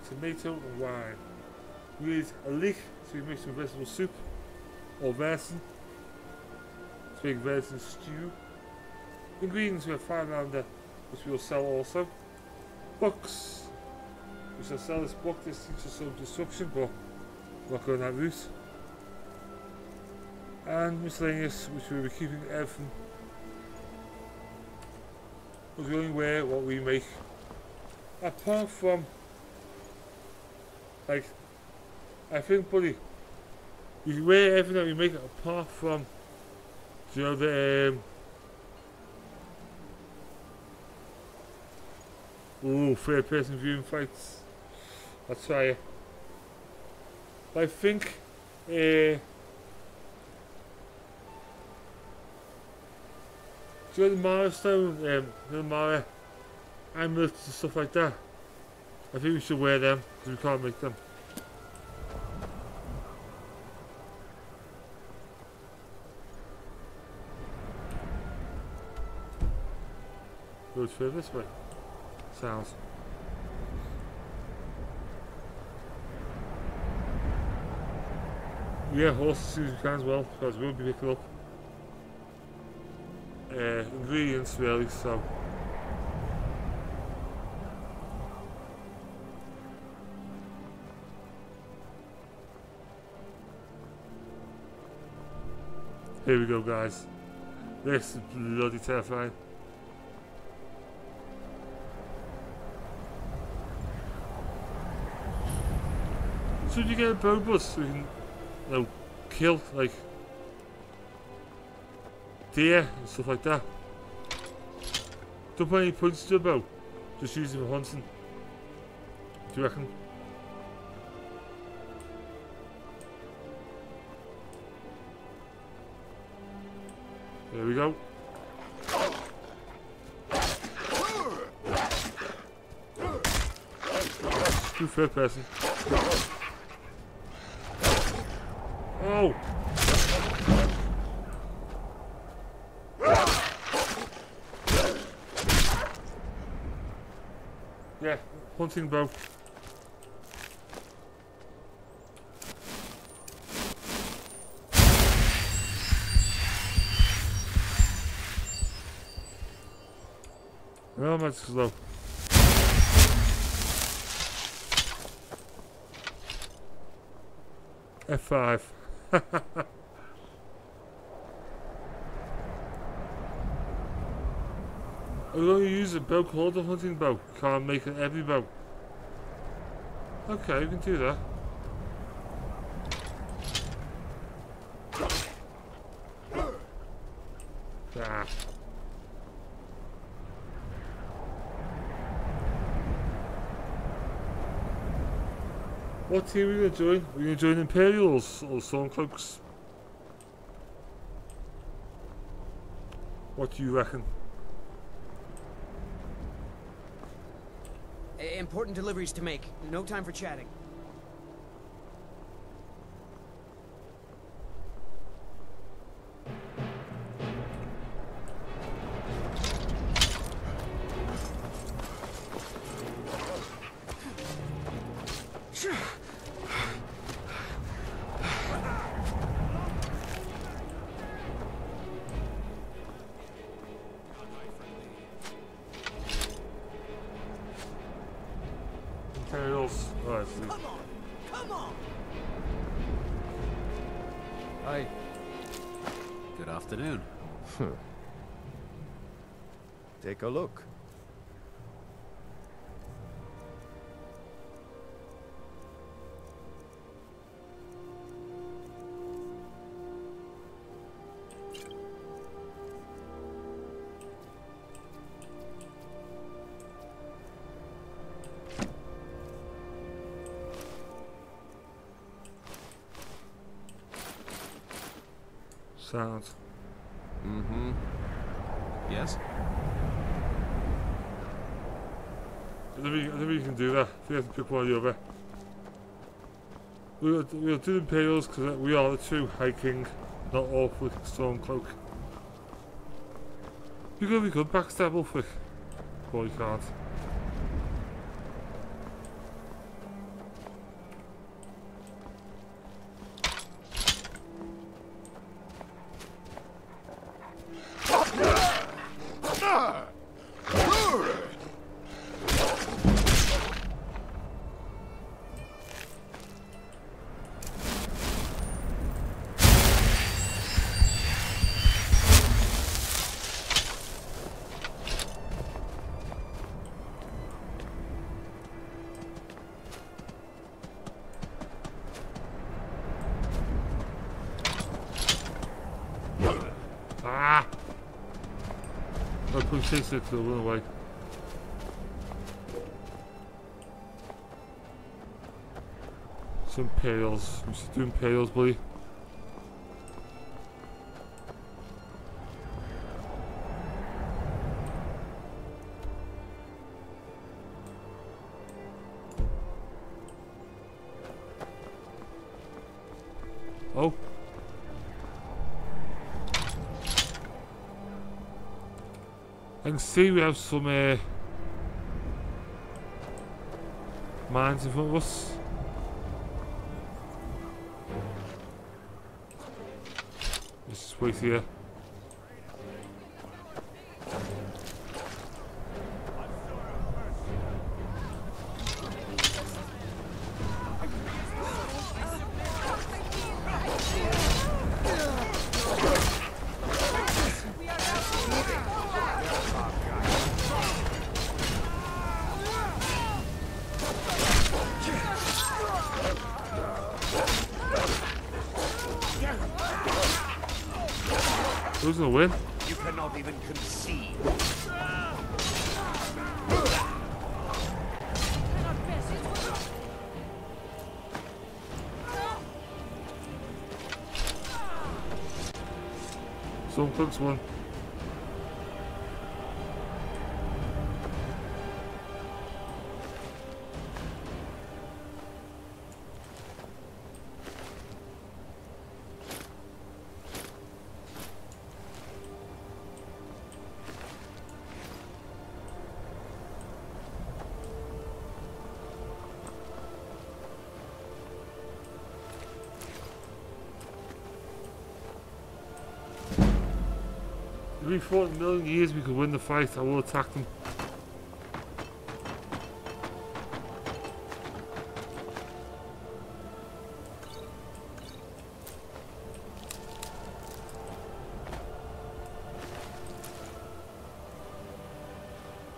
tomato and wine. We need a leek to make some vegetable soup, or venison to make venison stew. Ingredients we have five rounder, which we will sell also. Books. We shall sell this book, this teaches some destruction, but we're not going that route. And miscellaneous, which we'll be keeping everything. But we only wear what we make. Apart from like I think buddy we wear everything that we make apart from you know the um, Ooh, third person viewing fights. Let's try. I think uh, do you the Mara stone, um, amulets and stuff like that? I think we should wear them because we can't make them. Goes further this way. Sounds. Yeah, horses as soon as we can as well, because we'll be picking up uh, ingredients really, so. Here we go guys. This is bloody terrifying. So you get a bow bus we can know, kill like deer and stuff like that. Don't put any points to the bow. Just use it for hunting. Do you reckon? There we go. Do third person. Yeah, hunting bow. Well, that's slow. F5. I'm going to use a bow called the hunting bow. Can't make it every bow. Okay, we can do that. Ah. What team are we going to join? Are we going to join Imperials or Stormcloaks? What do you reckon? Important deliveries to make. No time for chatting. Sounds. Mm-hmm. Yes? I think, we, can do that. We have to pick one or the other. We'll, we'll do the Imperials because we are the true High King, not Ulfric Stormcloak. You could be good backstab Ulfric. But you can't. stick to little like Some pails. I'm just doing pails, buddy. Can see we have some uh, mines in front of us. Just wait here. Some fought a million years we could win the fight, I will attack them.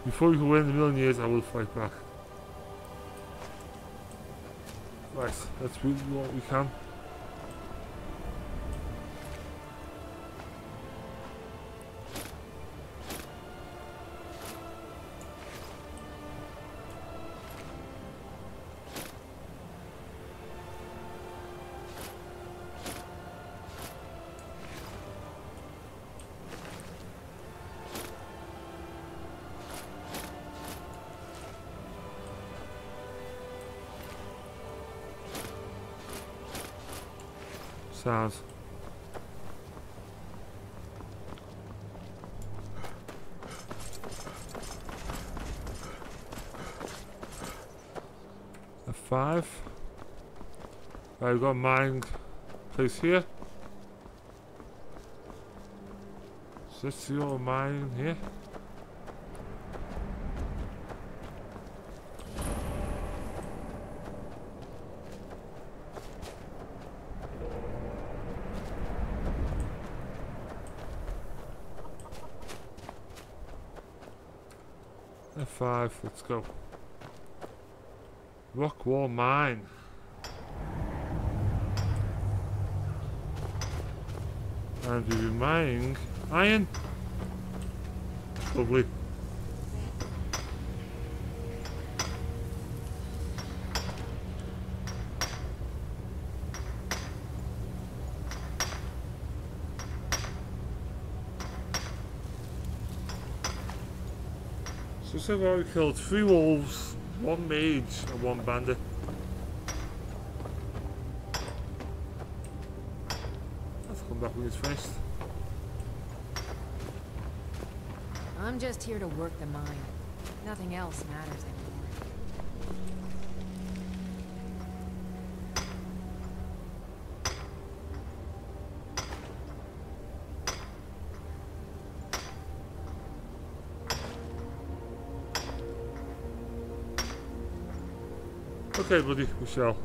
Before we can win the million years, I will fight back. Right, let's do what we can. Sounds. A five. We've got a mine place here. So let's see mine here. F5, let's go. Rock wall mine. And be mining iron. Lovely. Far we killed three wolves, one mage and one bandit. Let's come back when it's finished. I'm just here to work the mine. Nothing else matters anymore. Okay buddy, we shall.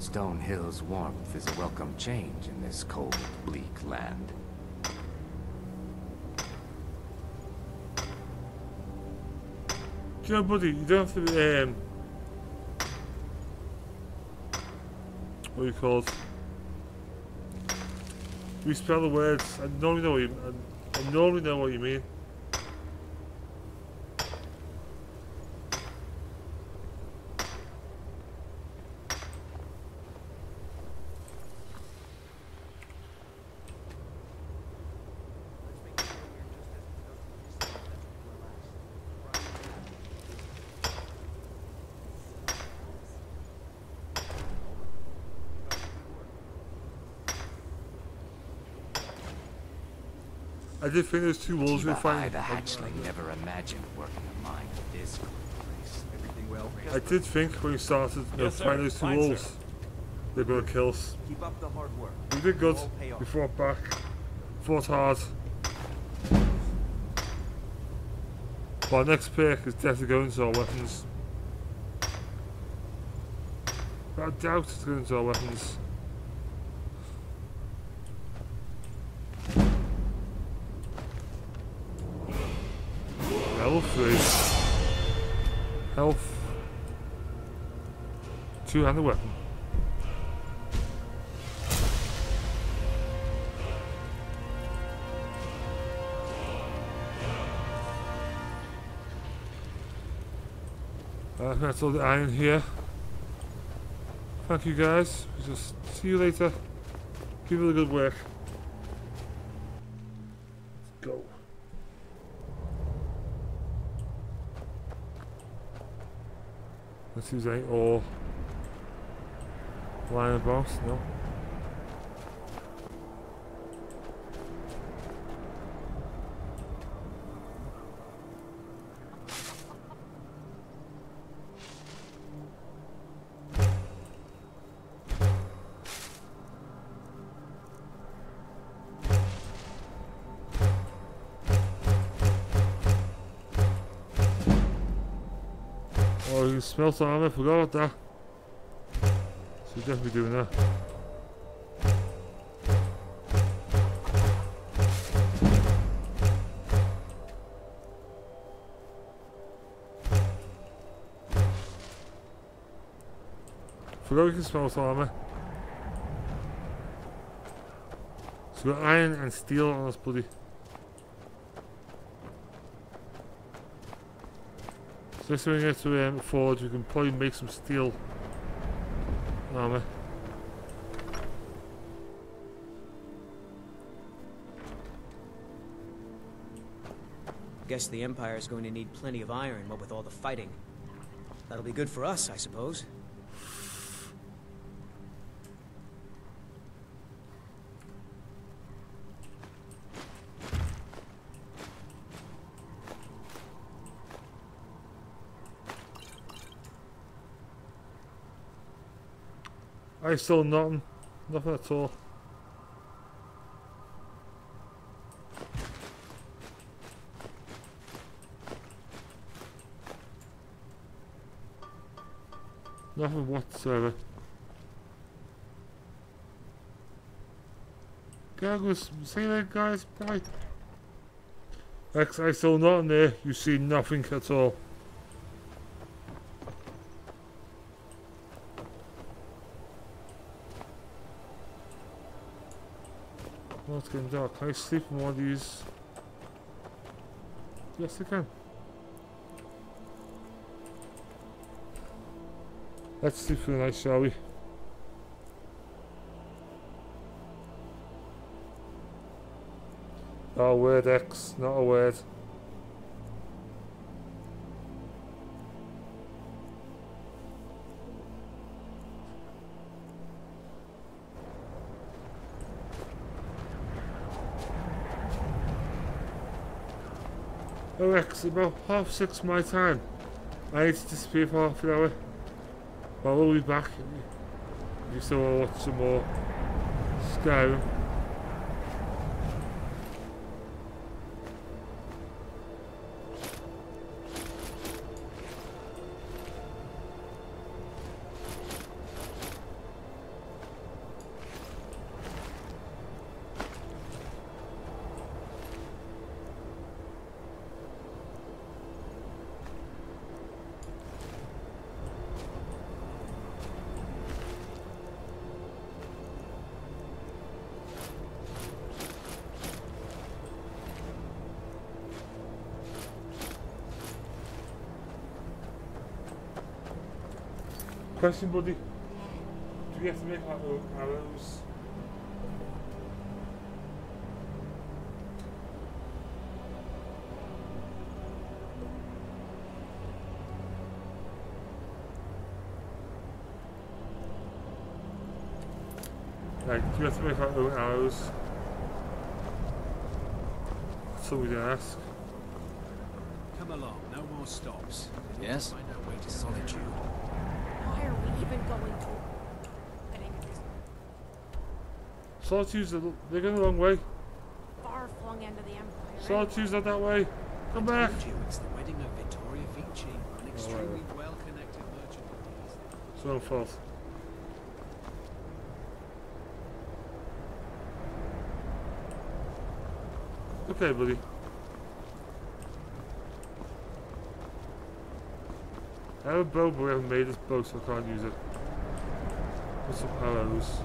Stone Hill's warmth is a welcome change in this cold, bleak land. You know, buddy, you don't have to um, what are you called? We spell the words. I normally know what you. I, I normally know what you mean. I did think there's two wolves we Kiba find. the hatchling, never imagined working a mine at this place. Everything well? I did think when we started you know, Yes, sir. find those two Fine, wolves, sir. they're gonna kill us. Keep up the hard work. We did good. It'll all pay off. We fought back. Fought hard. But our next pick is definitely going to our weapons. But I doubt it's going to our weapons. Two-handed weapon. Uh, that's all the iron here. Thank you guys. Just see you later. Keep up the good work. Let's go. Let's use any ore. Lying about, no. Oh, you smell some armor, forgot that. Definitely doing that. Forgot we can smell armor. So we've got iron and steel on us, buddy. So next time we get to um, Forge, we can probably make some steel armor. Guess the Empire is going to need plenty of iron, what with all the fighting. That'll be good for us, I suppose. I still nothing. Nothing at all. Nothing whatsoever. Goggles, say that guys, bye. X, I still not in there. You see nothing at all. Can I sleep in one of these? Yes, I can. Let's sleep for the night, shall we? Oh, word X, not a word. X, about half six my time. I need to disappear for half an hour. But we'll be back. If you still want to watch some more Skyrim. Question, buddy. Do we have to make our own arrows? Like, do we have to make our own arrows? Somebody to ask. Come along, no more stops. Yes? Find our way to solitude. Why are we even going to... Solitude's a, they're going the wrong way. far-flung end of the Empire? Solitude's not that way. Come back. Told you, it's the wedding of Vittoria Vici, an extremely well-connected merchant. It's my own fault. Okay, buddy. Have a bow, but we haven't made this bow, so I can't use it. What's some arrows?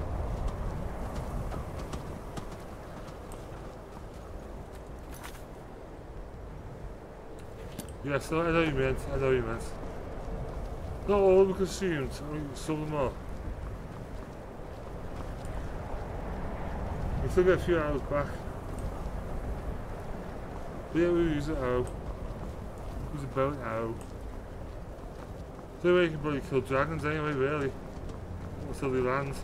Yes, I know you meant. I know you meant. Not all were consumed, only some of them are. We still get a few arrows back. But yeah, we use an arrow. Use a bow and arrow. So we can probably kill dragons anyway, really. Until they land.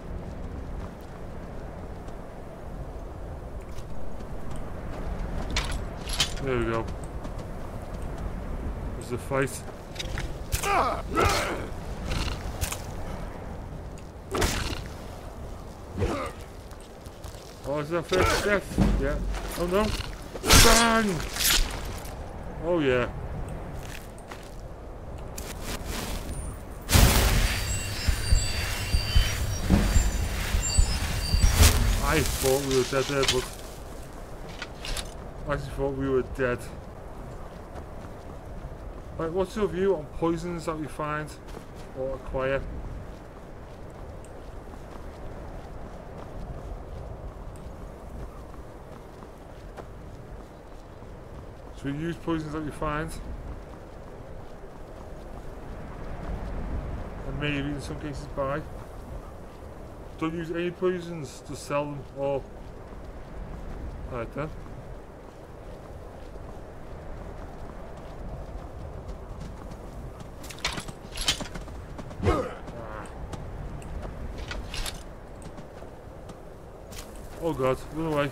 There we go. There's the fight. Oh, is that first death? Yeah. Oh no. Bang! Oh yeah. I thought we were dead there, but I actually thought we were dead. Right, what's your view on poisons that we find or acquire? So we use poisons that we find? And maybe in some cases buy? Don't use any poisons, just sell them oh. or... Alright then. Ah. Oh god, run away.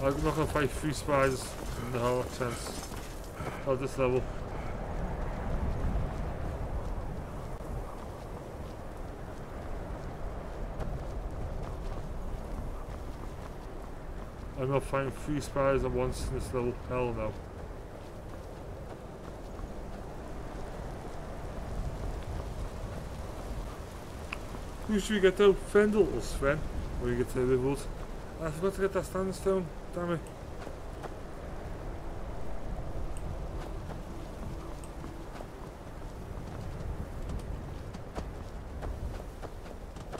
I'm not gonna fight three spiders in the whole sense of this level. Not fighting three spiders at once in this level. Hell no. Who should we get though? Faendal or Sven? When we get to the wood. I forgot to get that standing stone. Damn it.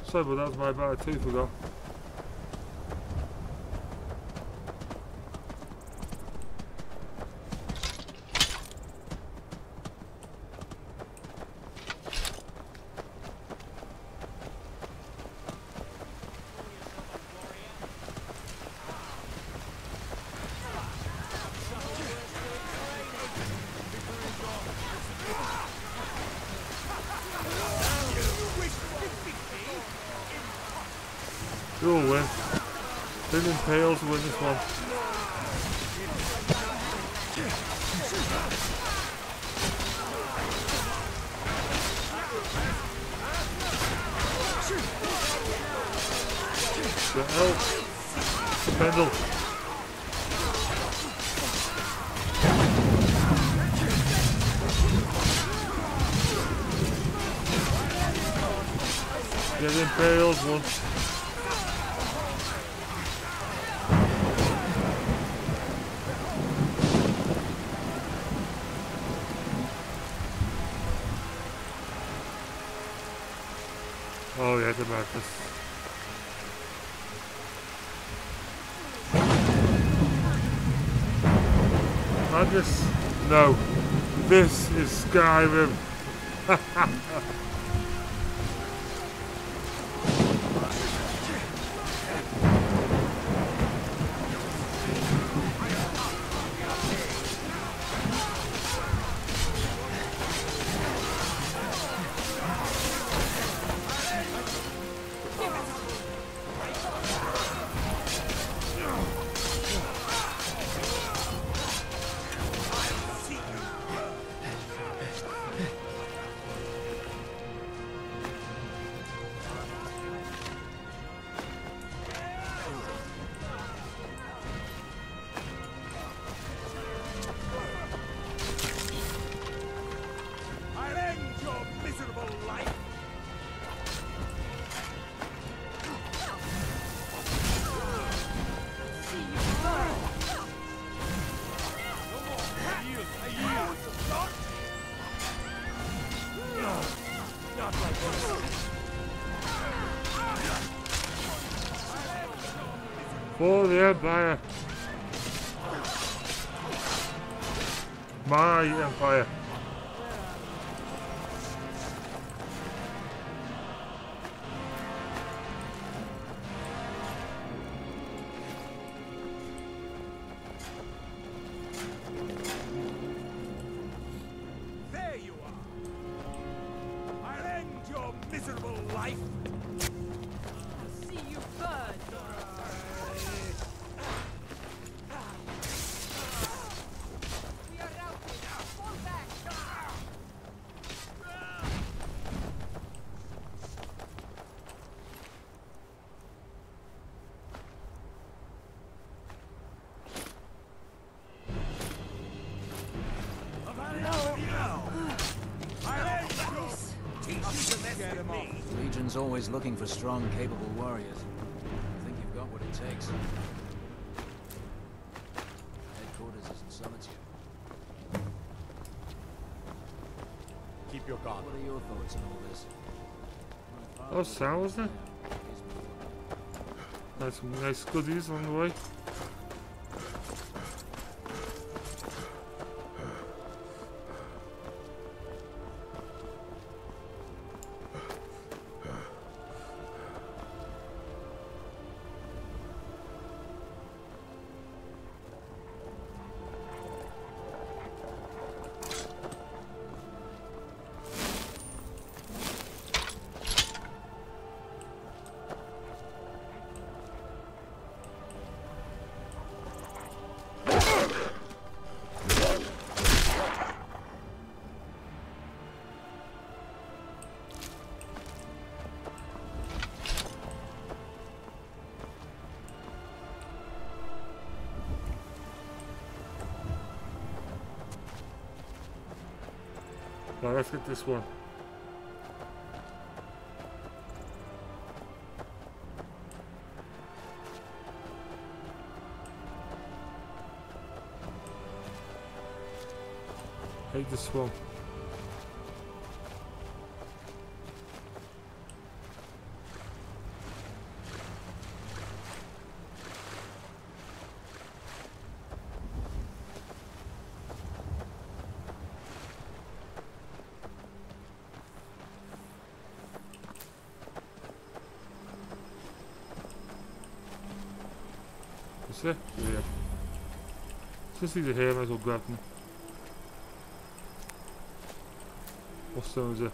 Sorry, but that was my bad too, forgot. This is Skyrim. [LAUGHS] Empire. My Empire. For strong, capable warriors. I think you've got what it takes. Headquarters is in Summits here. Keep your guard. What are your thoughts on all this? Oh, Sam, wasn't? Nice, nice goodies on the way. Now let's get this one. Hate this one. Is it? Yeah. Since are here, might as well grab them. What stone is it?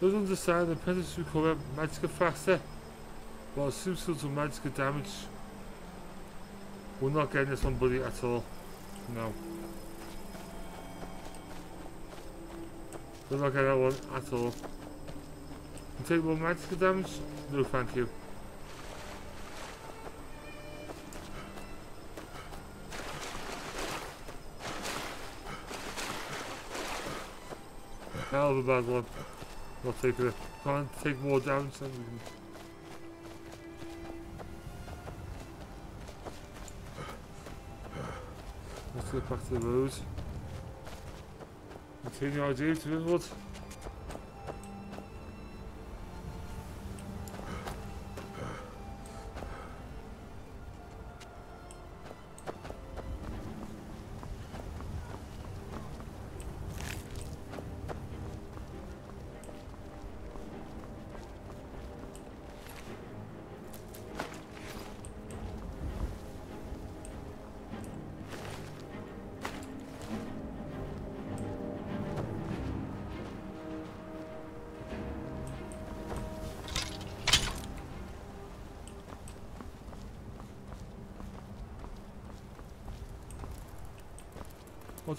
Those understand the apprentices recover magicka faster, while substance of magic damage. We're not getting this one, buddy, at all. No. We're not getting that one at all. You take more magic damage? No, thank you. Bad one. I'll take it. Can't take more damage than we can. Let's get back to the road. Continue our journey to Riverwood.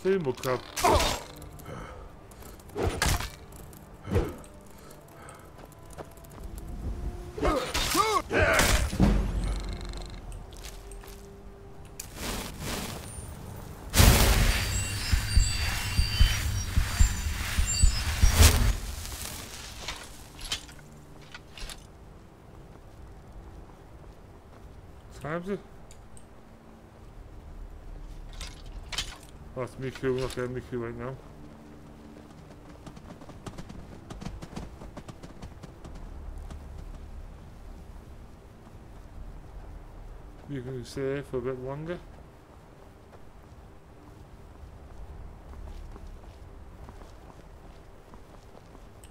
In book crap? Times it. That's Miku, we're not getting Miku right now. you can stay here for a bit longer.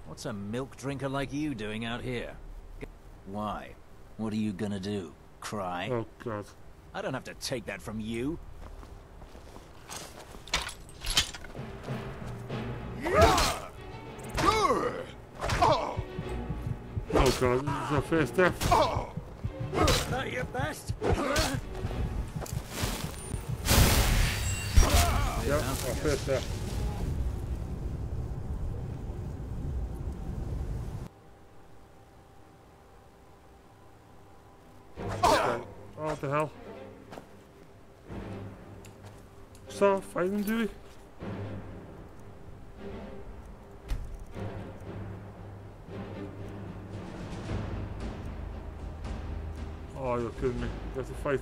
What's a milk drinker like you doing out here? Why? What are you gonna do? Cry? Oh god. I don't have to take that from you. God, this is our first death. Not your best. Yep, our first death. Oh, what the hell? Start fighting, do we? Have to fight.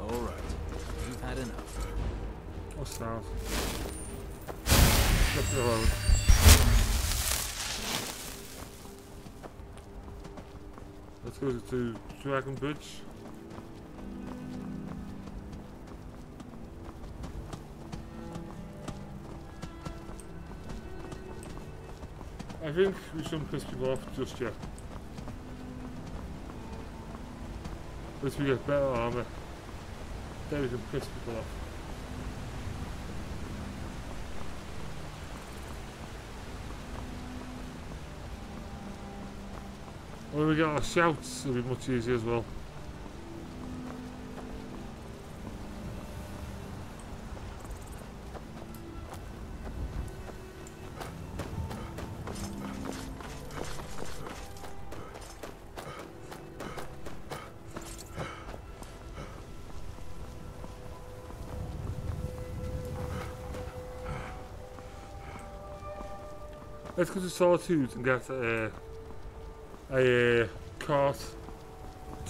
All right. You've had enough. What's that? Let me alone. Let's go to Dragon Bridge. I think we shouldn't piss people off just yet. Once we get better armor, then we can piss people off. When we get our shouts, it'll be much easier as well. Let's go to Solitude and get uh, a uh, cart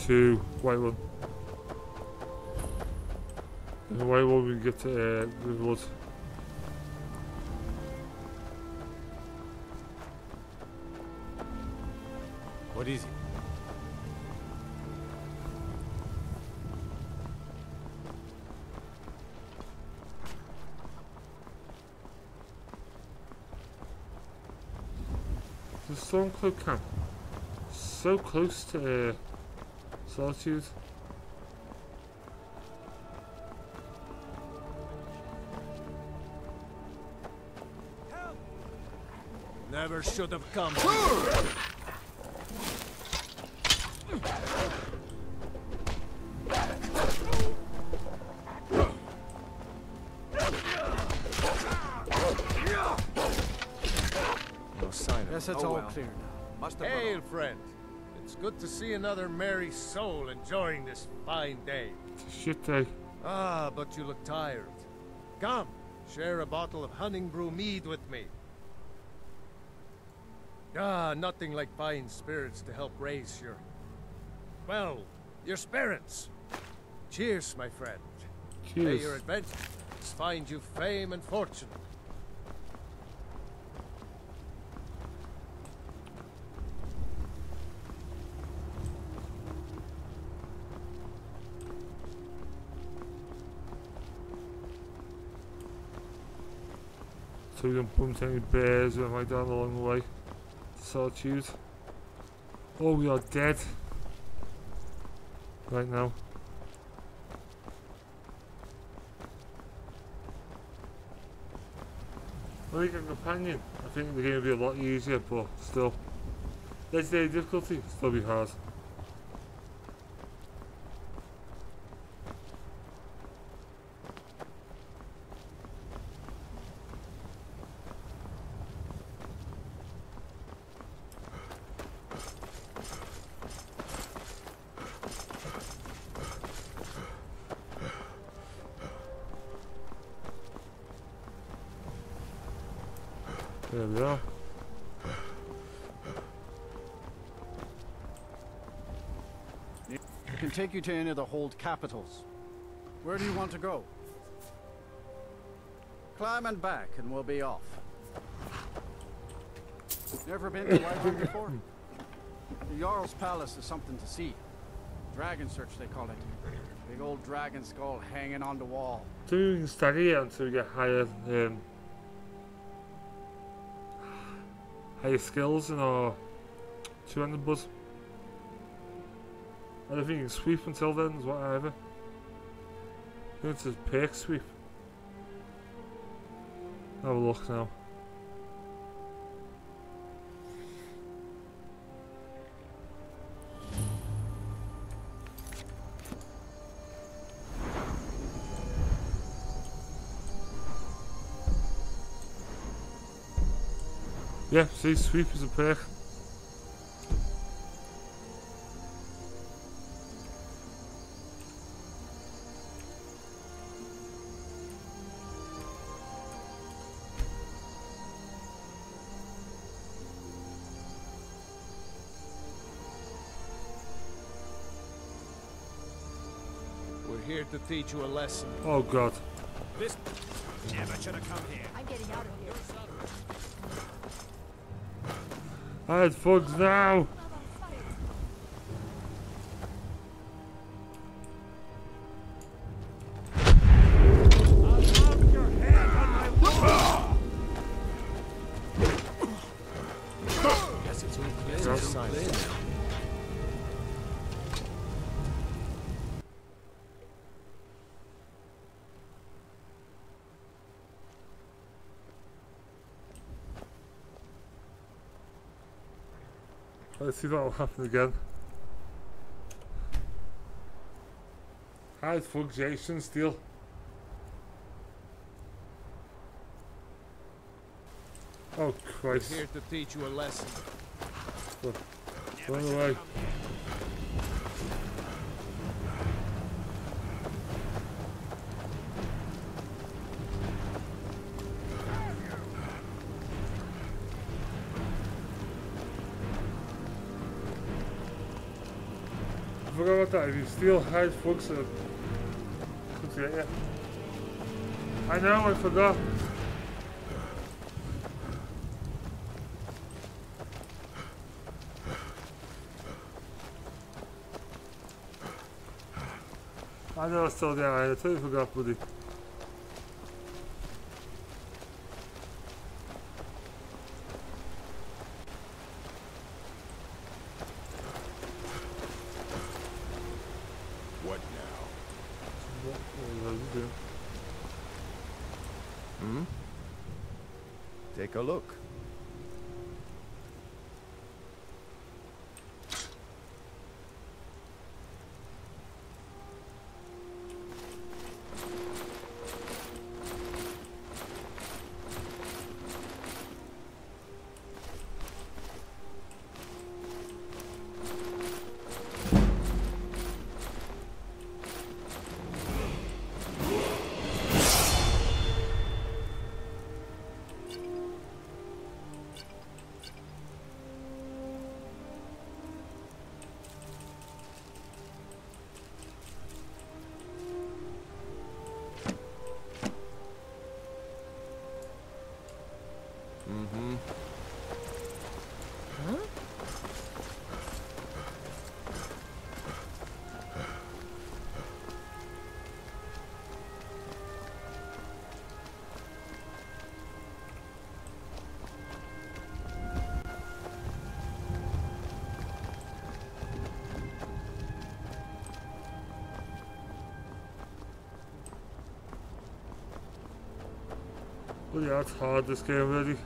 to Whiterun. And Whiterun we can get to uh, Riverwood. The camp. So close to uh, Solitude. Never should have come. No sign of Guess it. it's Oh, all well. clear now. Must have Hail, friend. It's good to see another merry soul enjoying this fine day. Shit day. Ah, but you look tired. Come, share a bottle of Honningbrew mead with me. Ah, nothing like fine spirits to help raise your... Well, your spirits. Cheers, my friend. Cheers. May your adventures find you fame and fortune. We don't bump any bears or anything like that along the way. to Solitude. Oh, we are dead. Right now. I think a companion. I think the game will be a lot easier, but still. Legendary difficulty, still be hard. There we are. I can take you to any of the hold capitals. Where do you want to go? Climb and back, and we'll be off. Never been to Whiterun before? The Jarl's Palace is something to see. Dragonsreach, they call it. Big old dragon skull hanging on the wall. So you study until you get higher, um, higher skills and our two-handed buzz. I don't think you can sweep until then, is what I think it's a perk sweep. Have a look now. Yeah, see, sweep is a perk. To teach you a lesson. Oh god. This never should have come here. I'm getting out of here. I had fugs now! See if that will happen again. Hide fugs, Jason, steal. Oh Christ. here to teach you a lesson. Run away. Fugs, uh, could get you. I know, I forgot. I know it's still there. I totally forgot, buddy. It's hard this game already.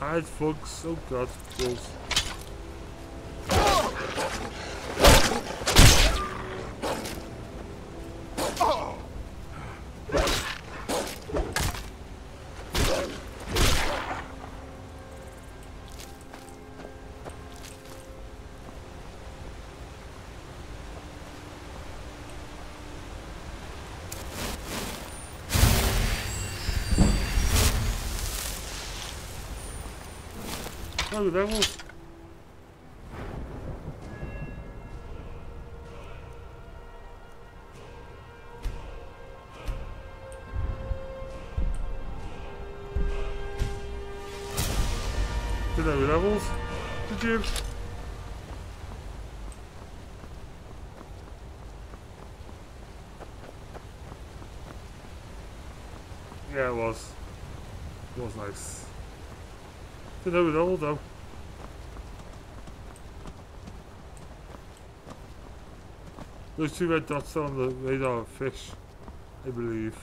Hide fugs. Oh god, wolves. Oh, that was. two levels. Did you? Yeah, it was. It was nice. Know it all though. Those two red dots on the radar are fish, I believe.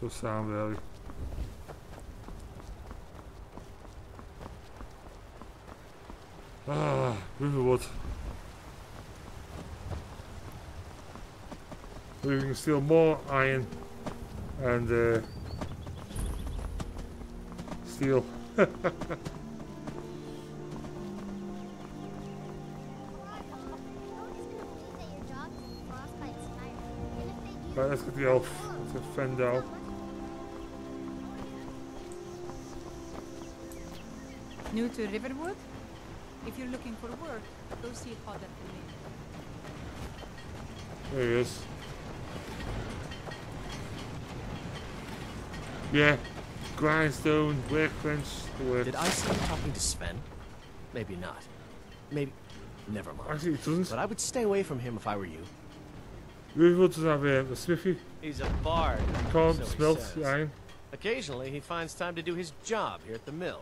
So sound really. Ah, Riverwood. We can steal more iron and uh, steel. [LAUGHS] let's get the elf to fend out. New to Riverwood? If you're looking for work, go see Hodder There he is. Yeah, grindstone, workbench, the works. Did I see you talking to Sven? Maybe not. Maybe. Never mind. Actually, it doesn't. But I would stay away from him if I were you. Doesn't have um, a smithy. He's a bard. Can't so he smelt says. iron. Occasionally, he finds time to do his job here at the mill.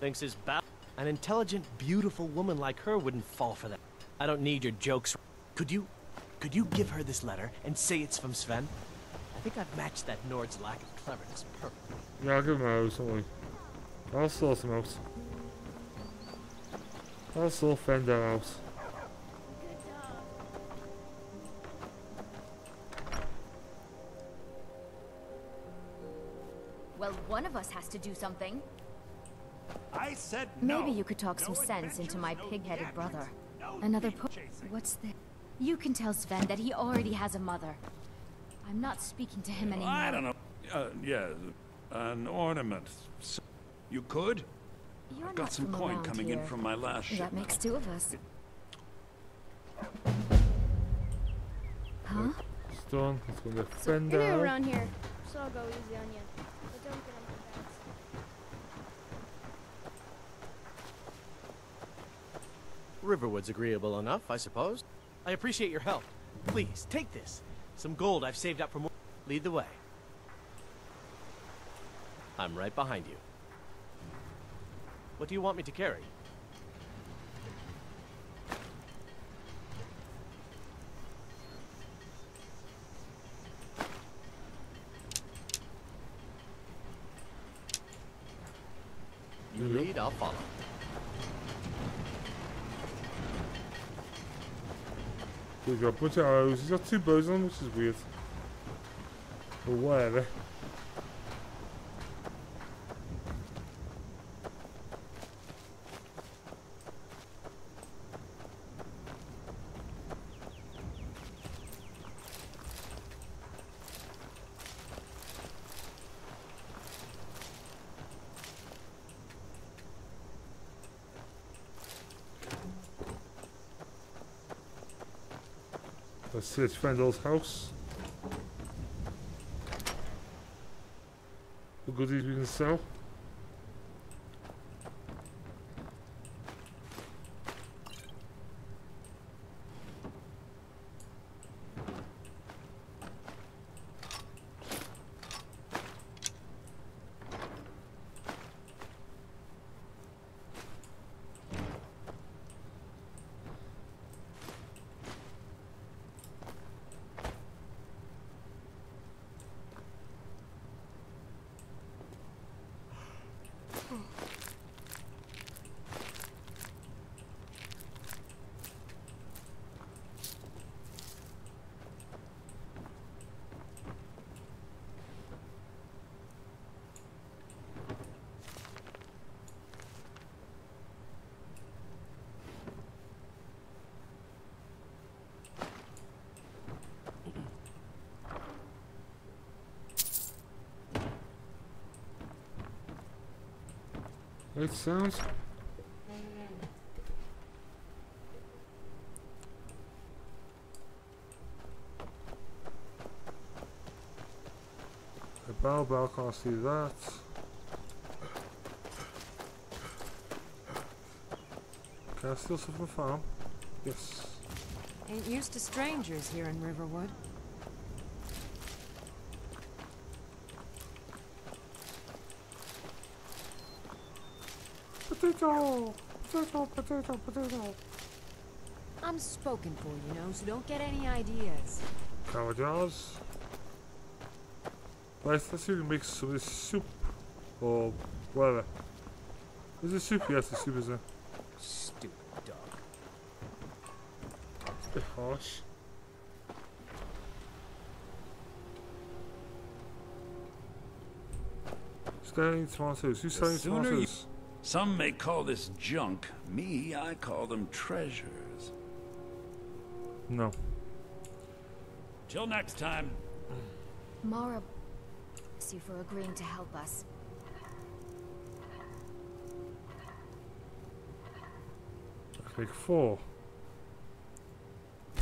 Thinks his ba- an intelligent, beautiful woman like her wouldn't fall for that. I don't need your jokes. Could you, could you give her this letter and say it's from Sven? I think I've matched that Nord's lack of cleverness perfectly. Yeah, I'll give him a house, don't. I'll sort him out. I'll sort Faendal out. Us has to do something. I said Maybe you could talk some sense into my pig-headed brother. Another po- What's this? You can tell Sven that he already has a mother. I'm not speaking to him anymore. I don't know. Uh, yeah, an ornament. So you could? You're I've got some coin coming here. in from my last That makes two of us. Huh? Stone, let's go get You're Fender new out. around here, so I'll go easy on you. But don't get into bets. Riverwood's agreeable enough, I suppose. I appreciate your help. Please, take this. Some gold I've saved up from... Lead the way. I'm right behind you. What do you want me to carry? You lead, I'll follow. He's got a bunch of arrows. He's got two bows on, which is weird. Or whatever. It's Faendal's house. The goodies we can sell. It sounds. Bell, bell, can't see that. Can I steal the farm? Yes. Ain't used to strangers here in Riverwood. Potato! Potato, potato, potato. I'm spoken for, you know, so don't get any ideas. Cow jars. Right, let's see if we can make some of this soup. Or whatever. Is it soup? Yes, the soup is there. Stupid dog. It's a bit harsh. Selling tomatoes. Who's selling tomatoes? Some may call this junk. Me, I call them treasures. No. Till next time. Mara, bless you for agreeing to help us. Like four.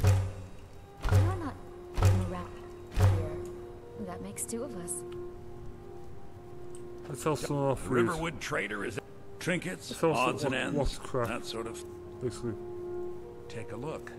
You're not around here. That makes two of us. Let's sell some of our food. Riverwood Trader is trinkets, Let's sell some- odds and ends, that sort of. Basically. Take a look.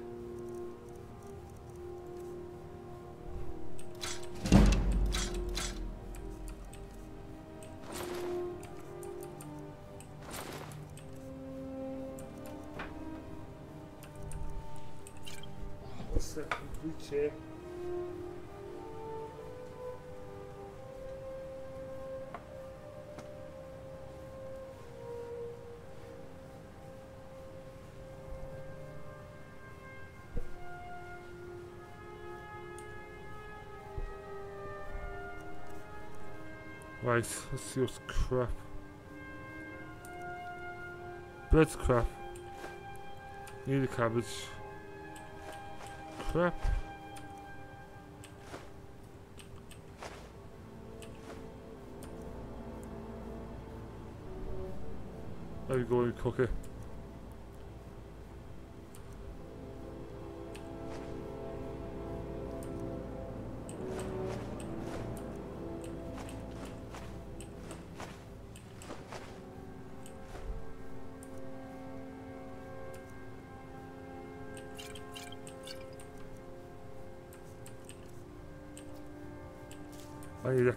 Right, let's see what's crap. Bread's crap. Need a cabbage. Crap. There we go and cook it.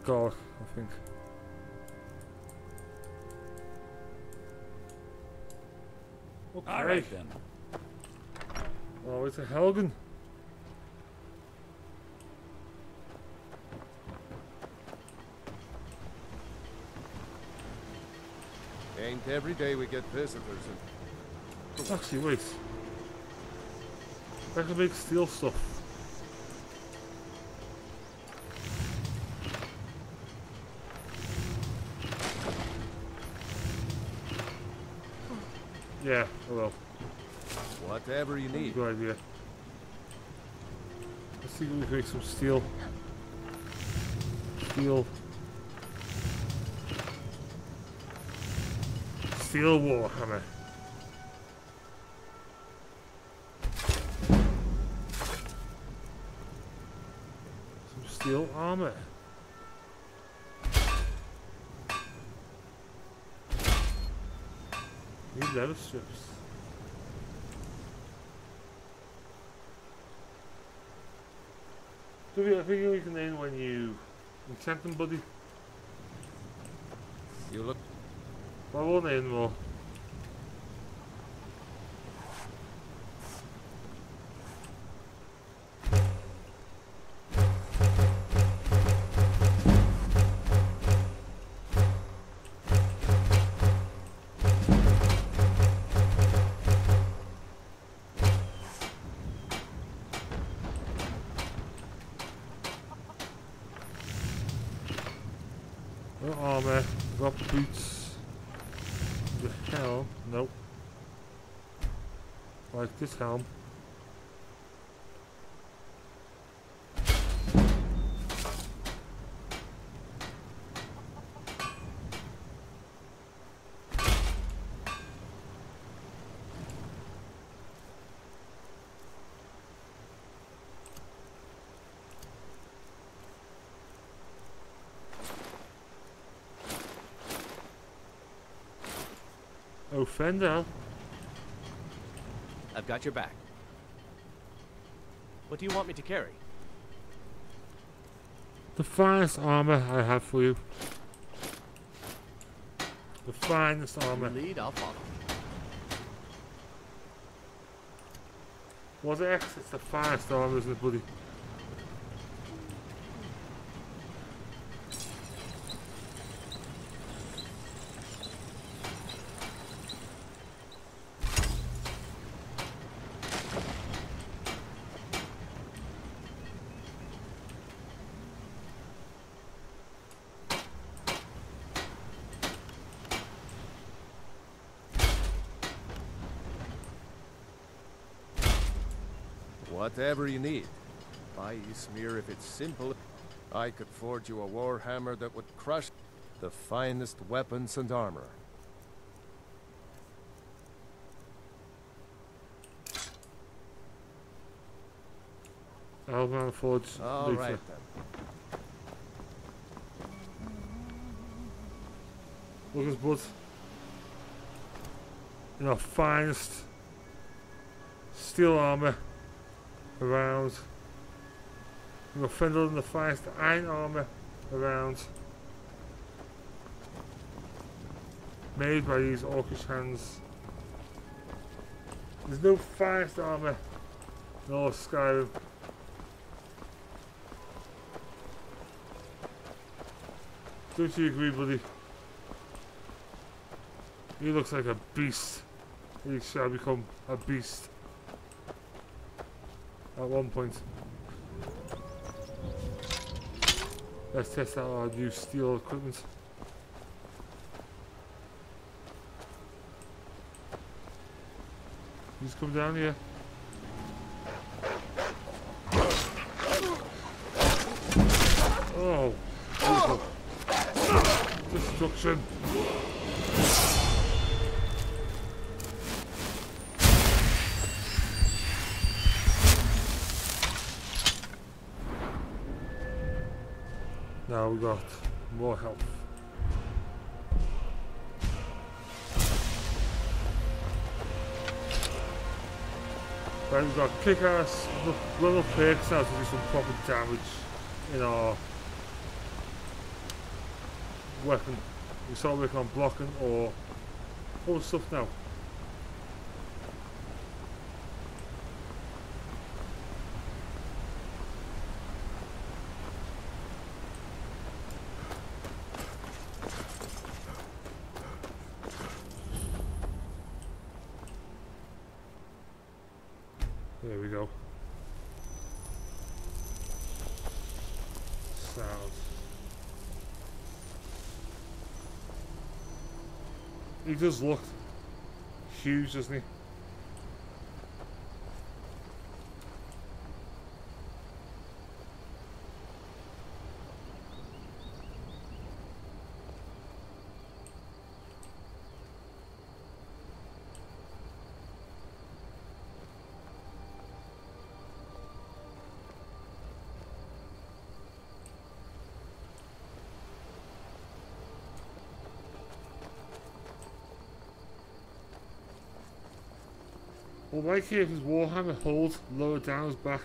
I need that garlic, I think. Okay. All right then. Oh, it's a Helgen. Ain't every day we get visitors and Actually, wait. I can make steel stuff. Will. whatever you need. Good idea. Let's see if we can make some steel. Steel. Steel warhammer. Some steel armor. Need leather strips. Do we, I think you can end when you enchant them, buddy. You look I won't more. Got. The hell? Nope. Like this helm. Faendal. I've got your back. What do you want me to carry? The finest armor I have for you. The finest armor. You lead, I'll follow. Was it X? It's the finest armor, isn't it, buddy? Whatever you need. Buy Ysmir if it's simple. I could forge you a warhammer that would crush the finest weapons and armor. Alban Forge. All later. right then. Look at butt. You know, finest steel armor around. Know, Fendel the finest iron armor around. Made by these orcish hands. There's no finest armor of Skyrim. Don't you agree, buddy? He looks like a beast. He shall become a beast. At one point. Let's test out our new steel equipment. He's come down here. We've got kick-ass level perks now to do some proper damage in our weapon. We start working on blocking or other stuff now. There we go. Sounds. He does look huge, doesn't he? Here, if his Warhammer holds lower down his back.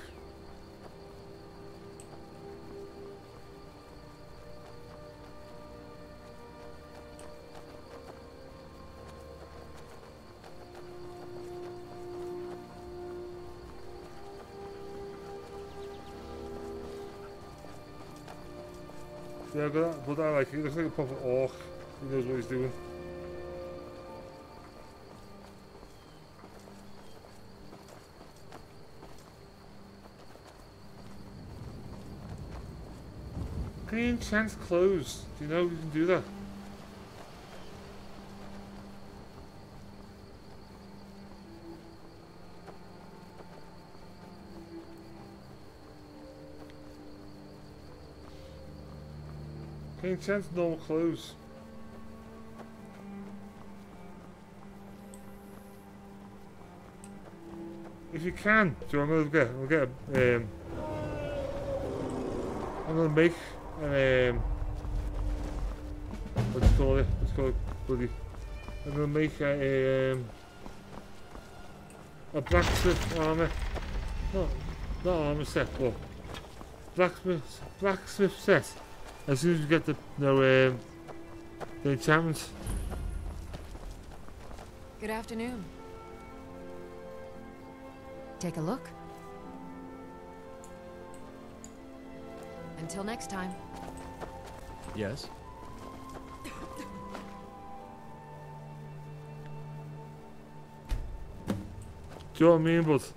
Yeah, but, but I like it. He looks like a proper orc. He knows what he's doing. You enchant clothes? Do you know you can do that? You enchant normal clothes? If you can, so I'm gonna get, gonna get, um, I'm gonna make um, what do call it? Let's call it bloody I'm gonna make a, um, a blacksmith armor. Not, not armor set, but blacksmith blacksmith set. As soon as we get the no um, the enchantments. Good afternoon. Take a look. Until next time. Yes? Do you know what I mean? But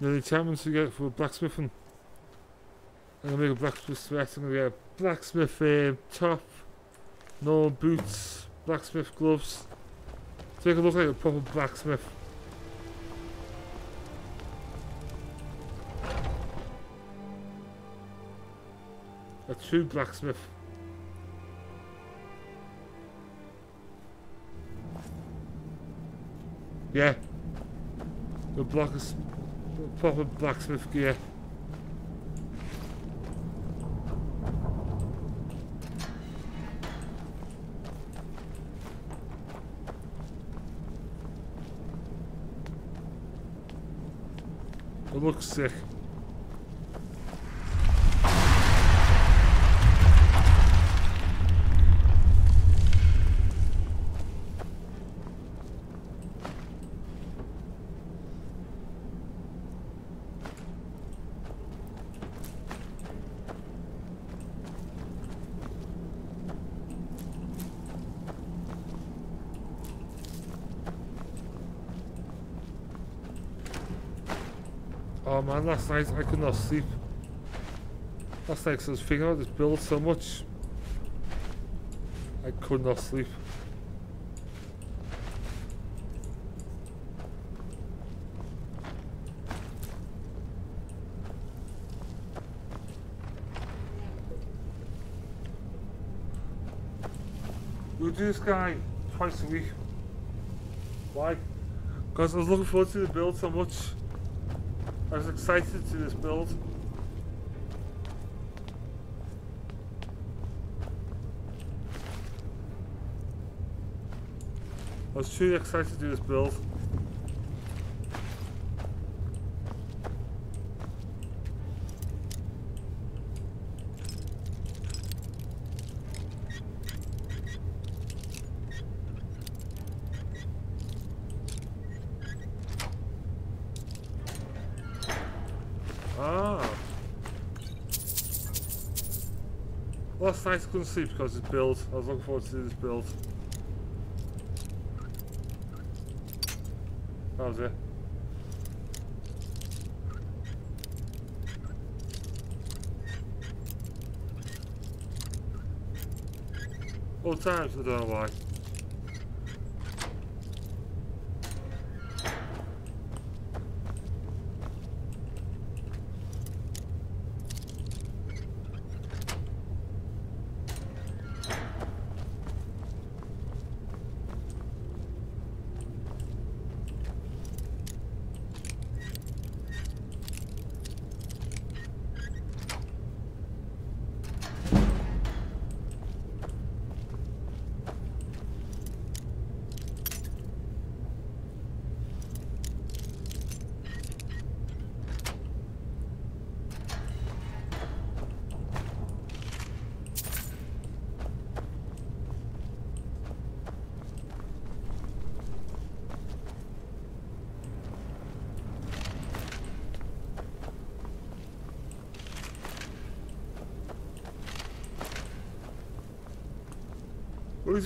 the enchantments we get for blacksmithing. I'm gonna make a blacksmith sweat. I'm gonna get a blacksmith um, top, no boots, blacksmith gloves. To make it look like a proper blacksmith. A true blacksmith. Yeah. The block is proper blacksmith gear. It looks sick. Oh man, last night I could not sleep. Last night I was thinking about this build so much. I could not sleep. We'll do this guy twice a week. Why? Because I was looking forward to the build so much. I was excited to do this build. I was truly excited to do this build. Ah. Last night I couldn't sleep because of this build. I was looking forward to this build. That was it. All times, I don't know why.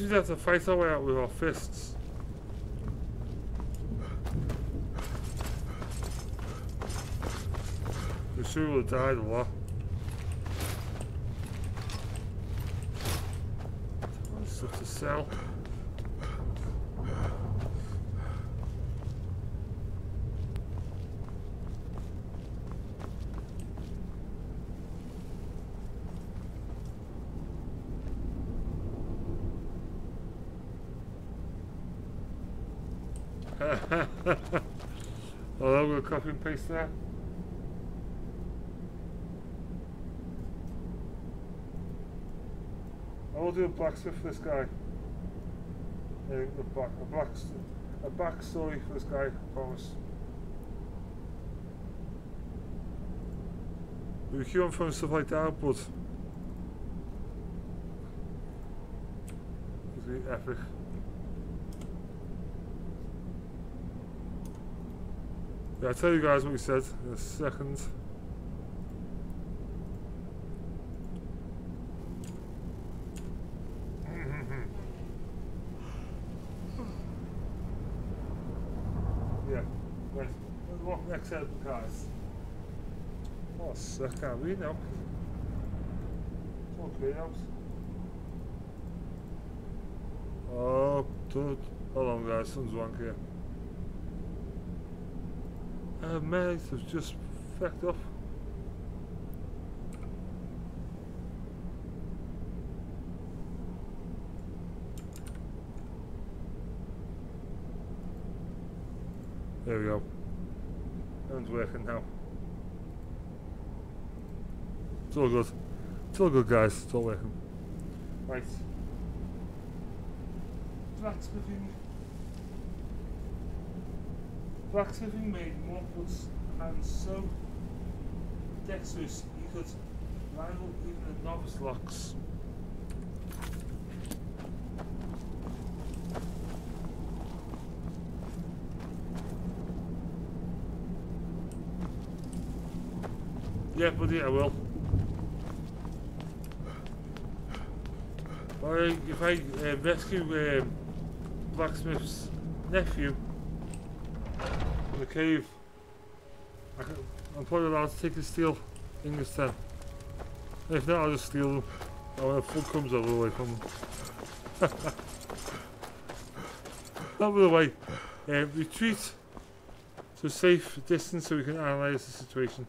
Least we have to fight our way out with our fists. We sure would have died a lot. Paste that. I will do a blacksmith for this guy. the back, a black, a backstory for this guy. I promise. We on throwing stuff like that, but it's really epic. Yeah, I'll tell you guys what he said in a second. [LAUGHS] yeah, next? Oh, can't read now. Out. Oh, dude. Hold on, guys. Something's wrong here. Mate, has just fucked up. There we go. Everyone's working now. It's all good. It's all good, guys. It's all working. Right. Blacksmithing. Blacksmithing made MorkBlood's hands so dexterous he could rival even a novice locks. Yeah, buddy, I will. If I uh, rescue um, Blacksmith's nephew from the cave, I I'm probably allowed to take the steel ingots then. If not, I'll just steal them. Oh, when the flood comes over the way from them. Over the way. Retreat to a safe distance so we can analyse the situation.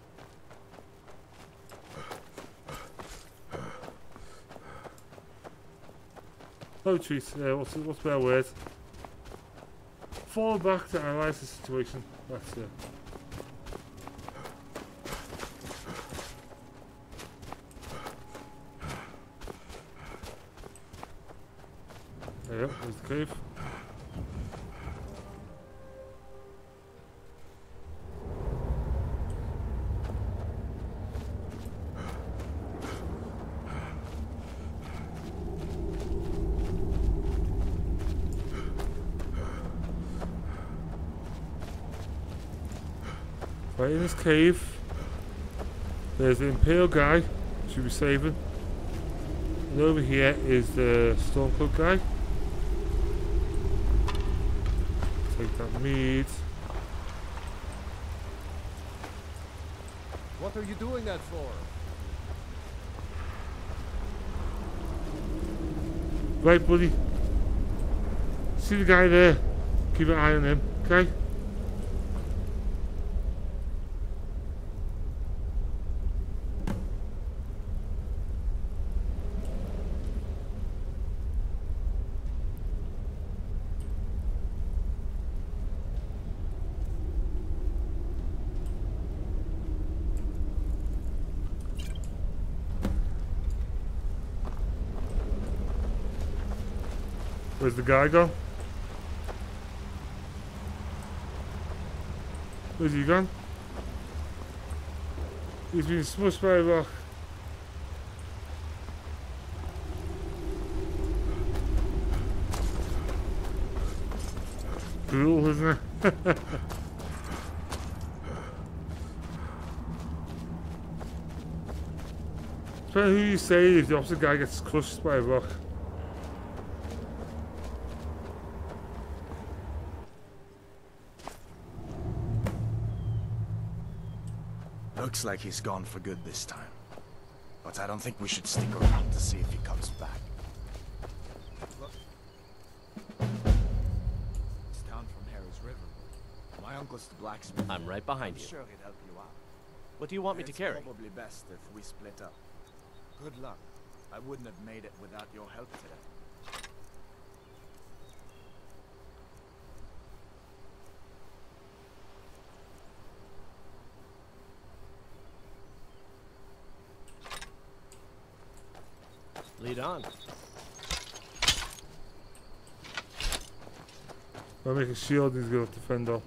No treat, uh, what's, what's better word? Fall back to analyse the situation. That's it. You there's the cave. Right in this cave, there's the Imperial guy, should be saving. And over here is the Stormcloak guy. Take that mead. What are you doing that for? Right, buddy. See the guy there? Keep an eye on him, okay? The guy go? Where's he gone? He's been smushed by a rock. Cool, isn't it? [LAUGHS] Depending who you say, if the opposite guy gets crushed by a rock. Looks like he's gone for good this time. But I don't think we should stick around to see if he comes back. It's down from Harrow's River. My uncle's the blacksmith. I'm right behind I'm you. sure he'd help you out. What do you want me to It's carry? probably best if we split up. Good luck. I wouldn't have made it without your help today. on. I make a shield he's gonna defend though.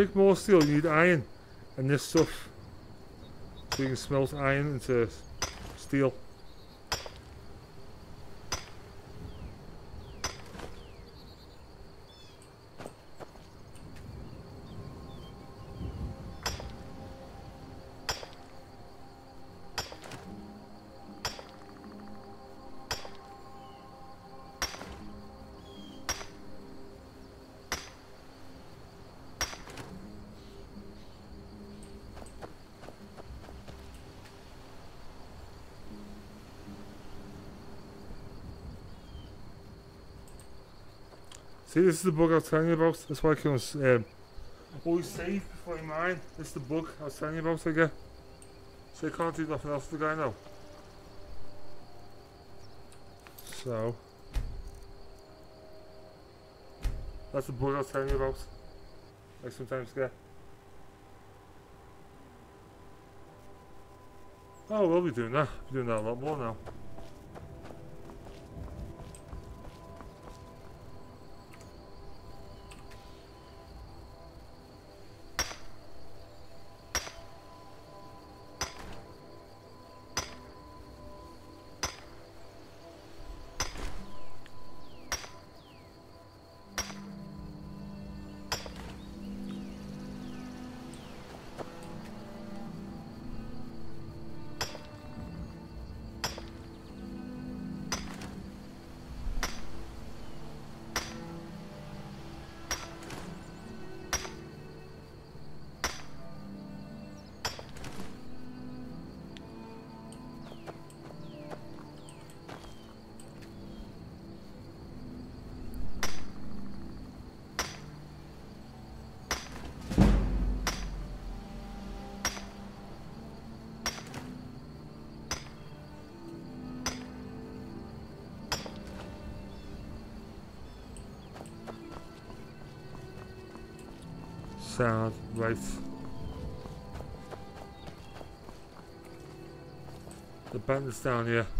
Make more steel, you need iron and this stuff. So you can smelt iron into steel. See, this is the bug I was telling you about. That's why I can um, always save before you mine. This is the bug I was telling you about again. So I can't do nothing else to the guy now. So. That's the bug I was telling you about. I sometimes get. Oh, we'll be doing that. Be doing that a lot more now. Right. The bandit's down here. Here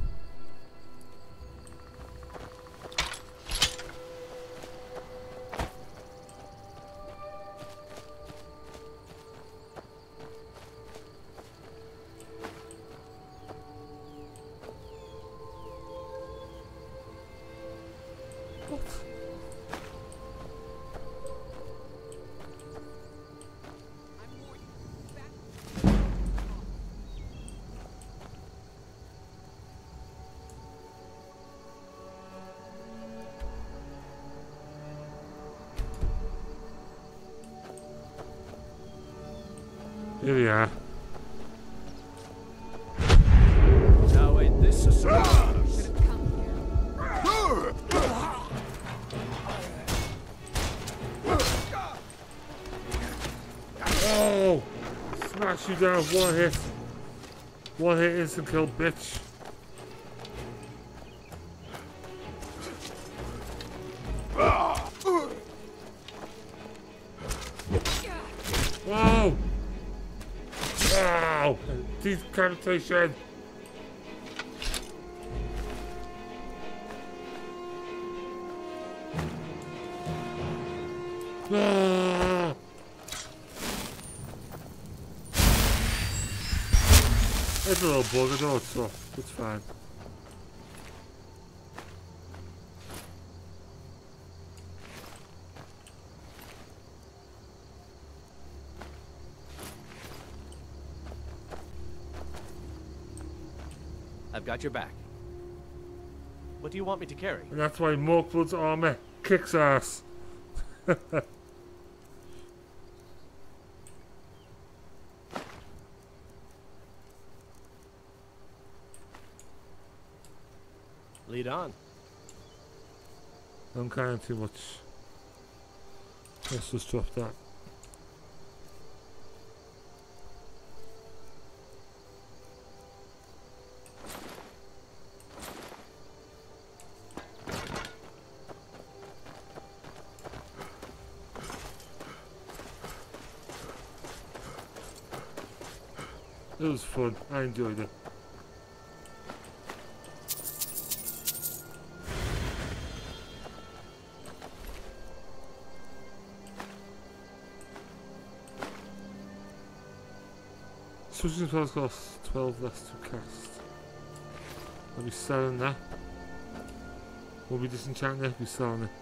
Smash you down one hit. One hit instant kill, bitch. Whoa! Wow! Decapitation! It's a little bug, it's. It's fine. I've got your back. What do you want me to carry? And that's why MorkBlood's armor kicks ass. [LAUGHS] Lead on. I'm of too much. Let's just drop that. It was fun. I enjoyed it. Switching spells cost 12 less to cast. I'll be selling that. We'll be disenchanting it, we'll be selling it.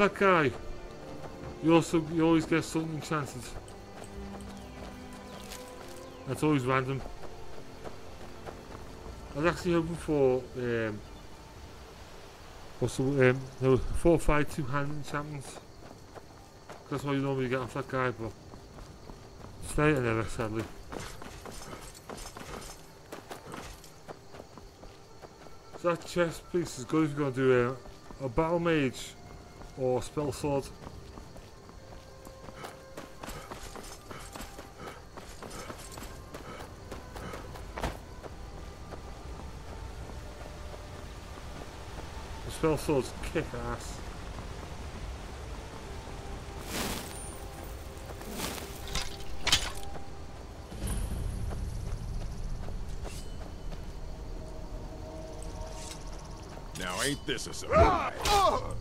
That guy. You also you always get something enchanted. That's always random. I was actually hoping for um what's the um no four five two hand enchantments. That's what you normally get off that guy, but today I never sadly. So that chest piece is good if you're gonna do a, a battle mage or spell sword. The spell swords kick ass. Now ain't this a surprise? Ah! Ah!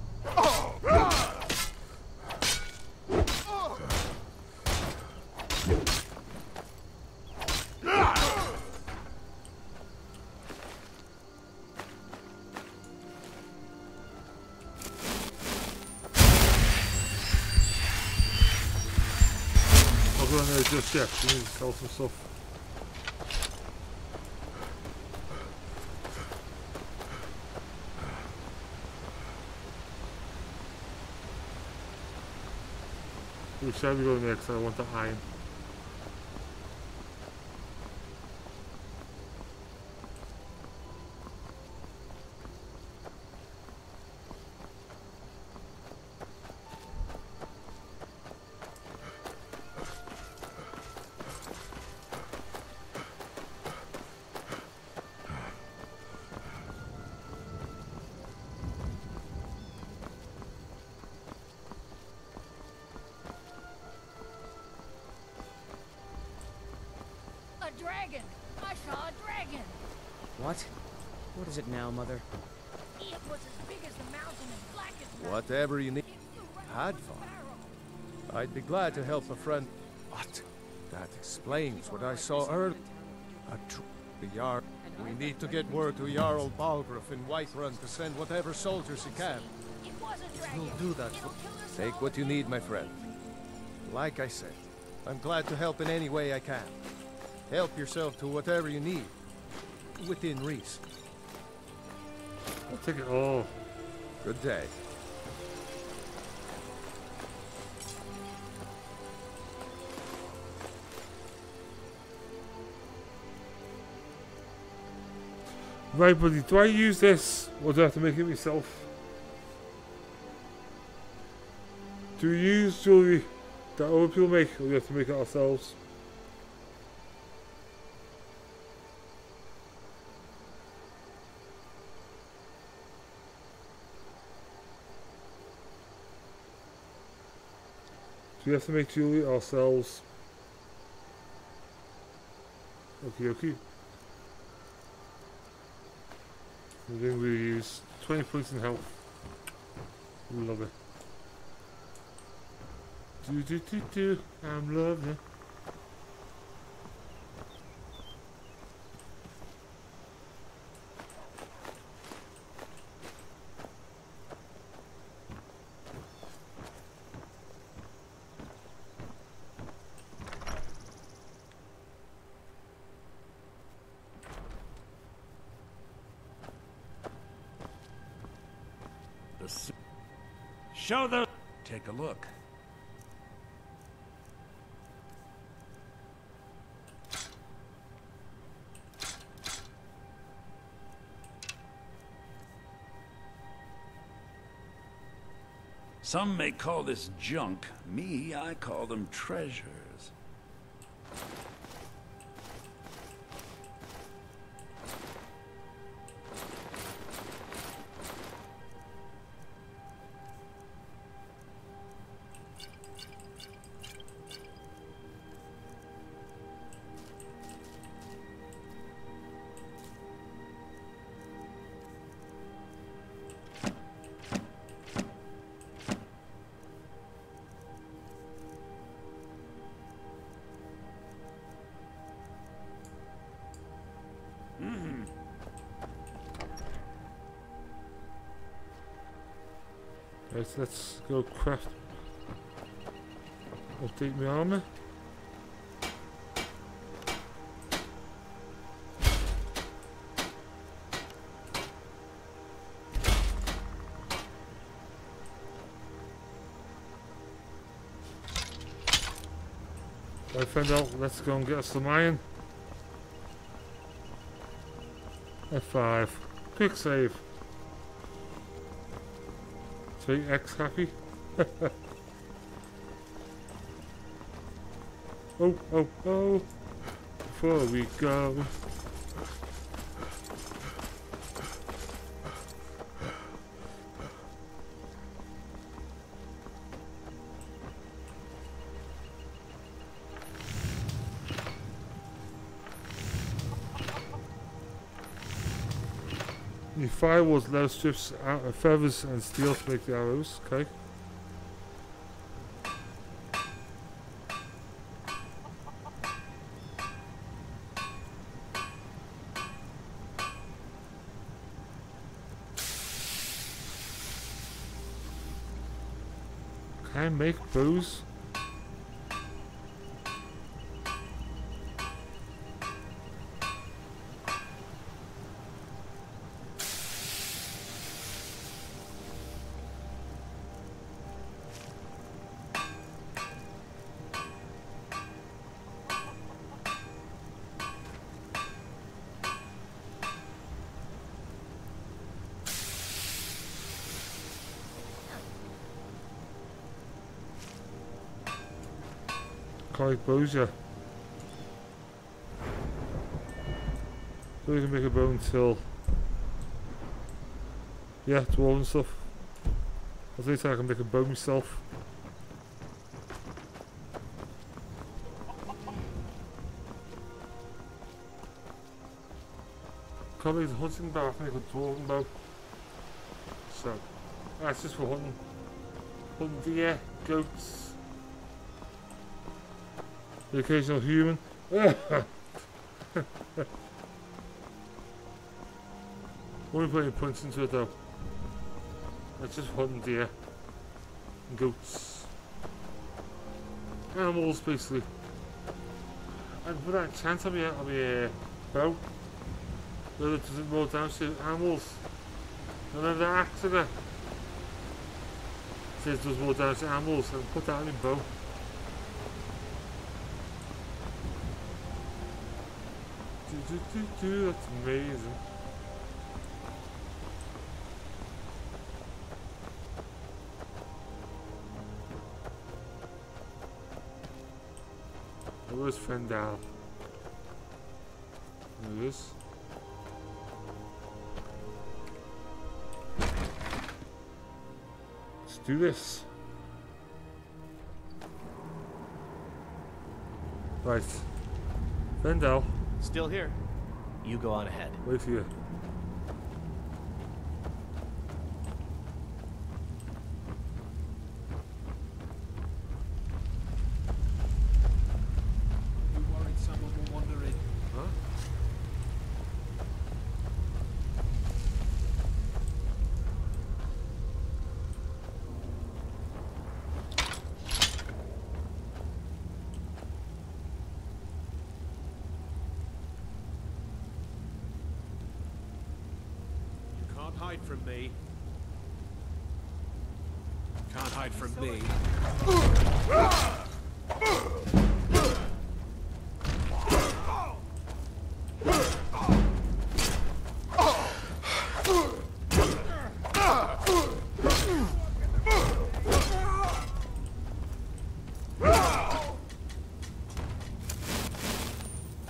There just yet. We need to sell some stuff. Go because I want the iron. Whatever you need. Had fun. I'd be glad to help a friend. What? That explains what I saw earlier. A tr the Jarl. We need to get word to Jarl Balgruuf in Whiterun to send whatever soldiers he can. He'll do that. For Take what you need, my friend. Like I said, I'm glad to help in any way I can. Help yourself to whatever you need. Within reason. I'll take it all. Good day. Right, buddy, do I use this or do I have to make it myself? Do we use jewellery that other people make or do we have to make it ourselves? Do we have to make jewellery ourselves? Okay, okay. And then we use 20 points in health. Love it. Do do do do. I'm loving Some may call this junk. Me, I call them treasures. Let's go craft. Update my armor. I found out, oh, let's go and get us some iron. F5. Quick save. Say X happy. oh, oh, oh. Before we go. Firewalls allow strips of feathers and steel to make the arrows. Okay. Can I make bows? Can't make bows yet. So we can make a bow until yeah, dwarven stuff. At least I can make a bow myself. Can't make the hunting bow, I can make a dwarven bow. So, that's just for hunting. Hunting deer, goats, the occasional human. Only putting points into it though. That's just hunting deer. Goats. Animals basically. And with that chance I'll be I'll be uh, a bow. Whether it doesn't roll down to animals. And then the axe again. Says it does more damage to animals and put that in bow. Do, do, do, do. That's amazing. Where's Faendal? There it is. Let's do this. Right. Faendal. Still here. You go on ahead. Wait for you worried someone will wander in? Huh? You can't hide from me. Can't hide from me.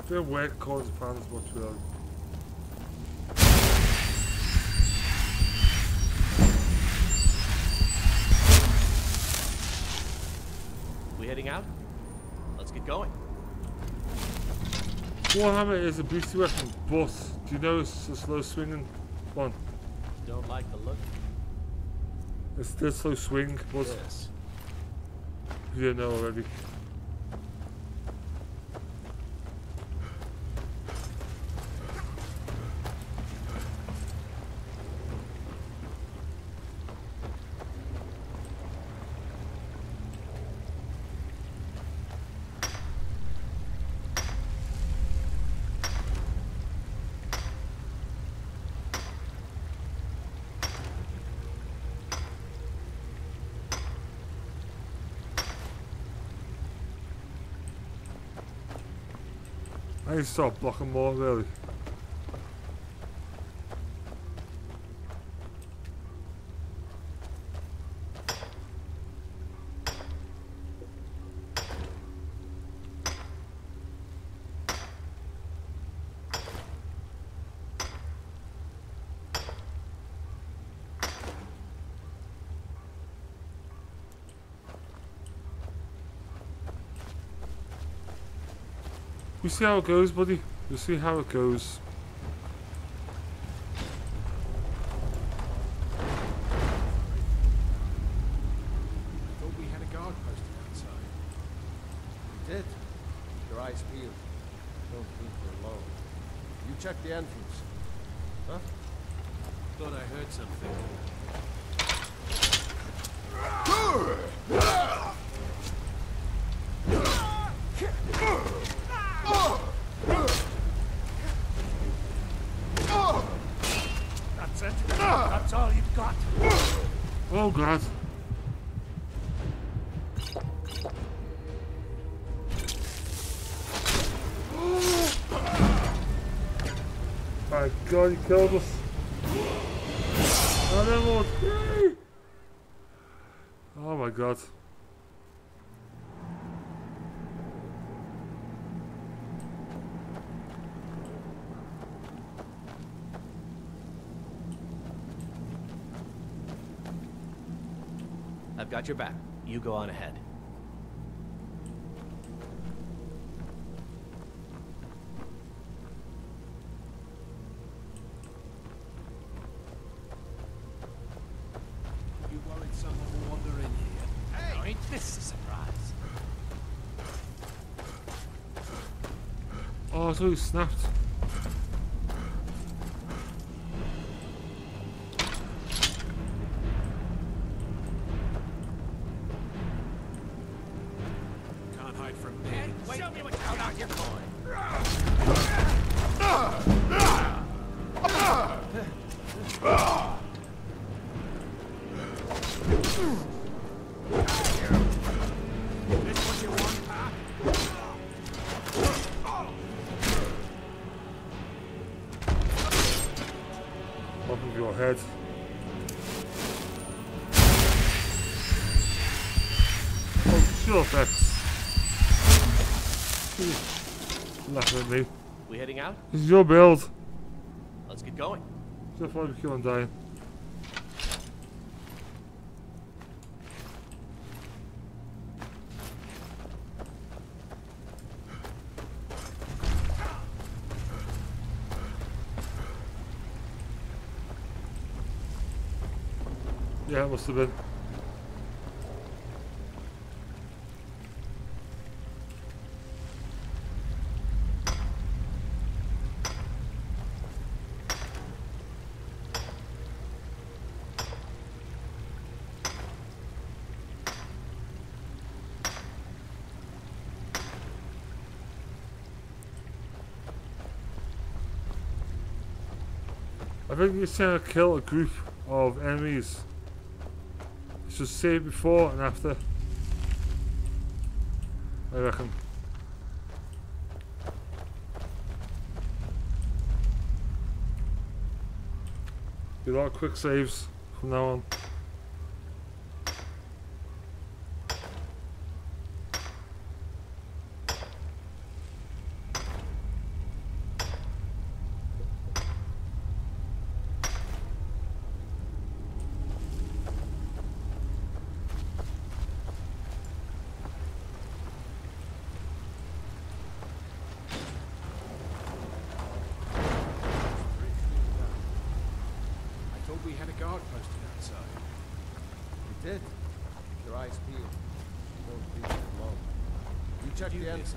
Bit wet cause the fans much really. We heading out? Let's get going. Warhammer is a beastie weapon, but do you know it's a slow swinging one? Don't like the look. It's still slow swing, but Yes. you know already. Start blocking more really. We see how it goes, buddy. We'll see how it goes. He killed us. That was great. Oh my god. I've got your back. You go on ahead. Oh, I your build. Let's get going. Just want to kill and dying. Yeah, it must have been. I think you're trying to kill a group of enemies. It's should save before and after. I reckon. Be a lot of quick saves from now on. I thought we had a guard posted outside. We did. Keep your eyes peeled. Don't leave it alone. You check the entrance.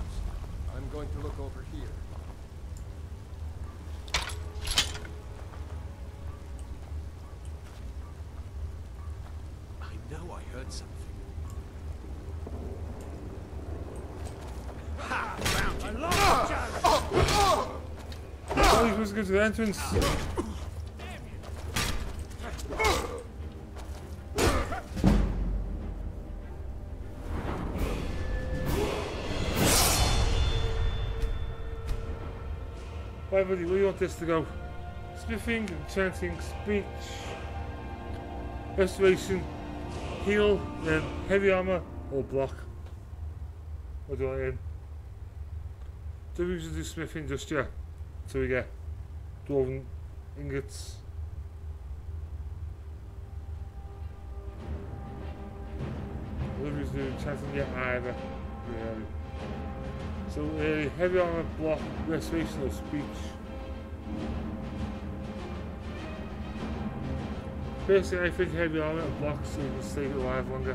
I'm going to look over here. I know I heard something. Oh, he was going to the entrance. Ah! Do want this to go? Smithing, enchanting, speech, restoration, heal, then heavy armor, or block. What do I in? Do we usually do smithing just yet? So we get dwarven ingots. What do we enchanting yet either? So uh, heavy armor, block, restoration, or speech. Basically, I think heavy armor and block so you can stay alive longer.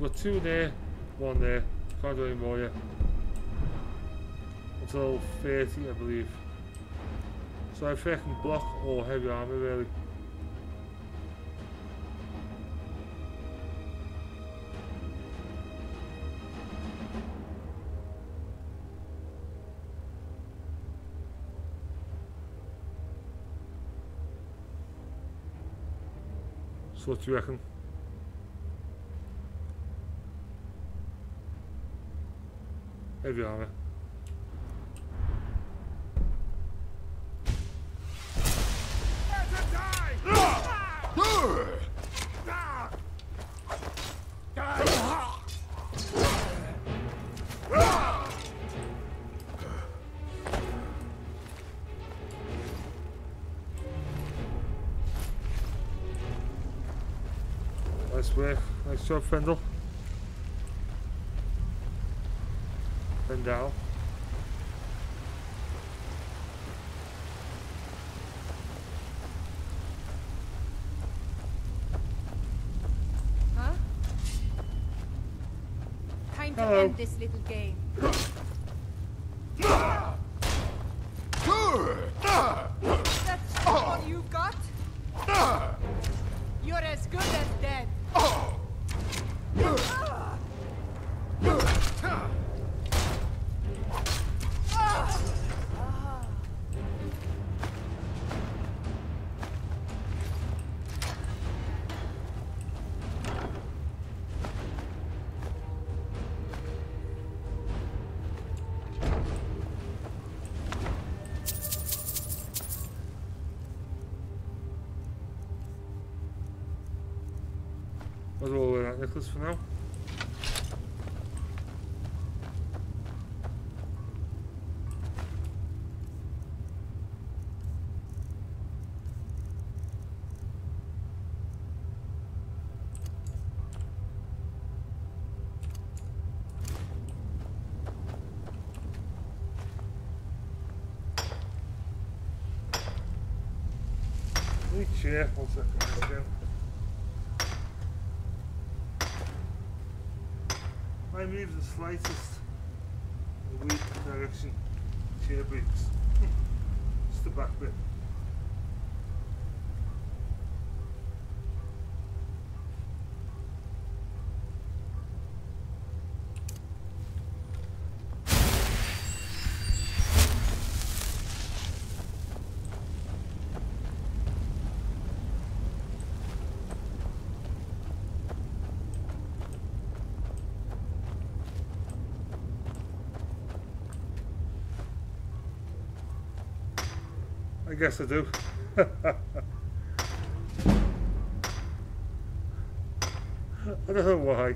Got two there, one there. Can't do any more yet. Until 30, I believe. So I think I can block or heavy armor really. What do you reckon? Heavy armor. Eh? Job, Faendal. Faendal. Huh? Time to Hello. end this little game. Necklace for now. Chair, one second. I move the slightest weak direction. Chair breaks. Just the back bit. Guess I do. [LAUGHS] I don't know why.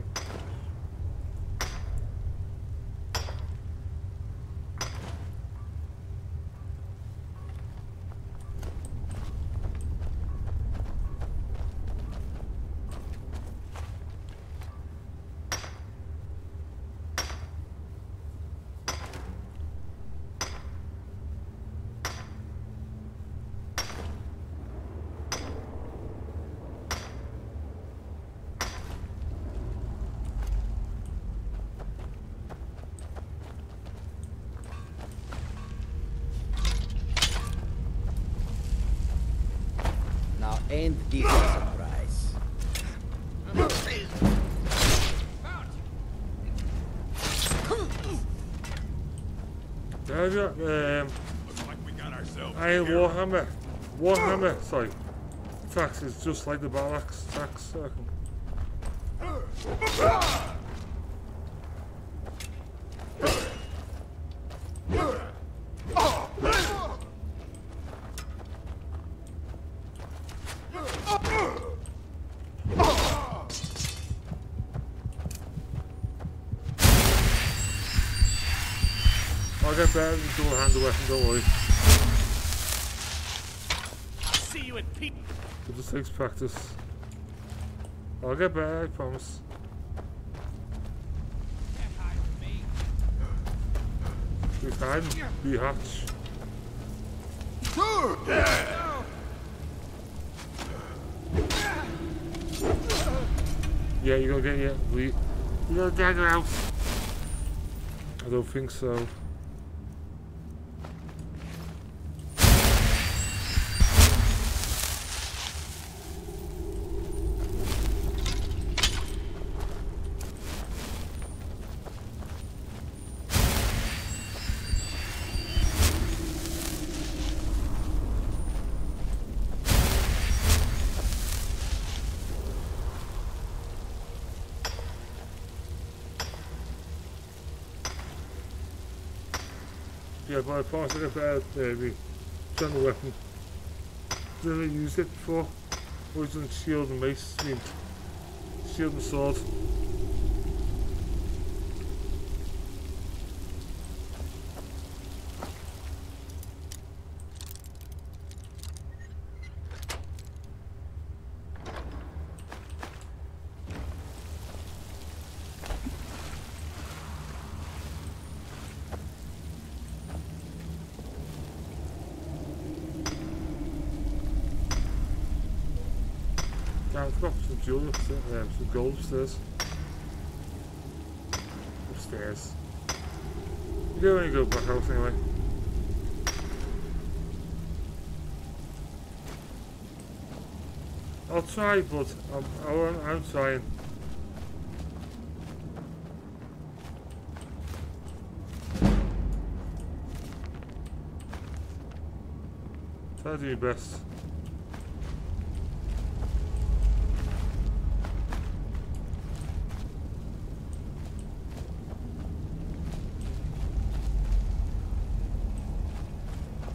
Ain't this a surprise? There you go. Um, Iron Warhammer. Warhammer, sorry. Tax is just like the barracks tax circle. I'll get better than dual handle weapon, don't worry. See you in peace. It just takes practice. I'll get better, I promise. Please hide and be hatch. Yeah, you gonna get your we you gonna dagger out. I don't think so. I get better uh, the general weapon. Never used it before. Poison shield and mace. Shield and sword. Now I've got um, some gold upstairs. Upstairs. You don't want to go back out anyway. I'll try, but I'm, I'm, I'm trying. Try to do your best.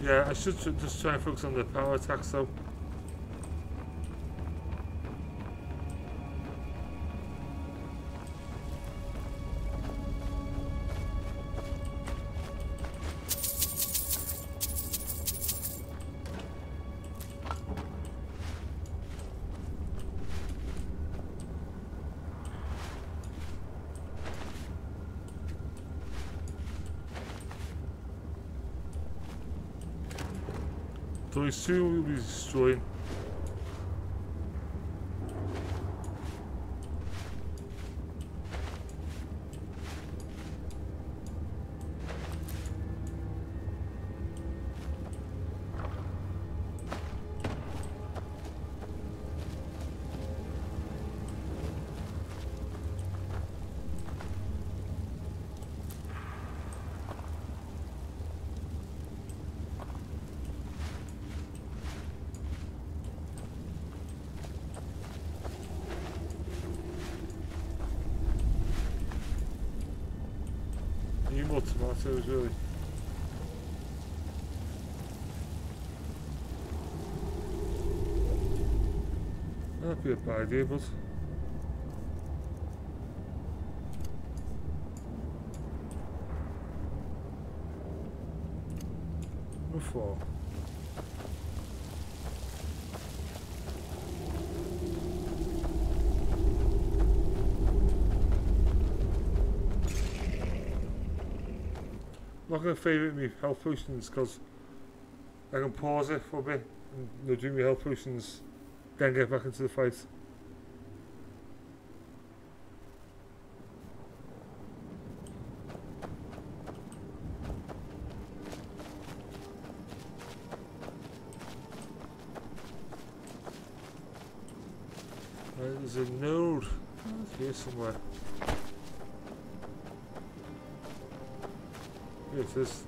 Yeah, Should just try and focus on the power attacks though. So Might be a bad idea, but no fall. I'm not going to favourite me health potions because I can pause it for a bit and do my health potions, then get back into the fight. Right, there's a node here somewhere. Here it is.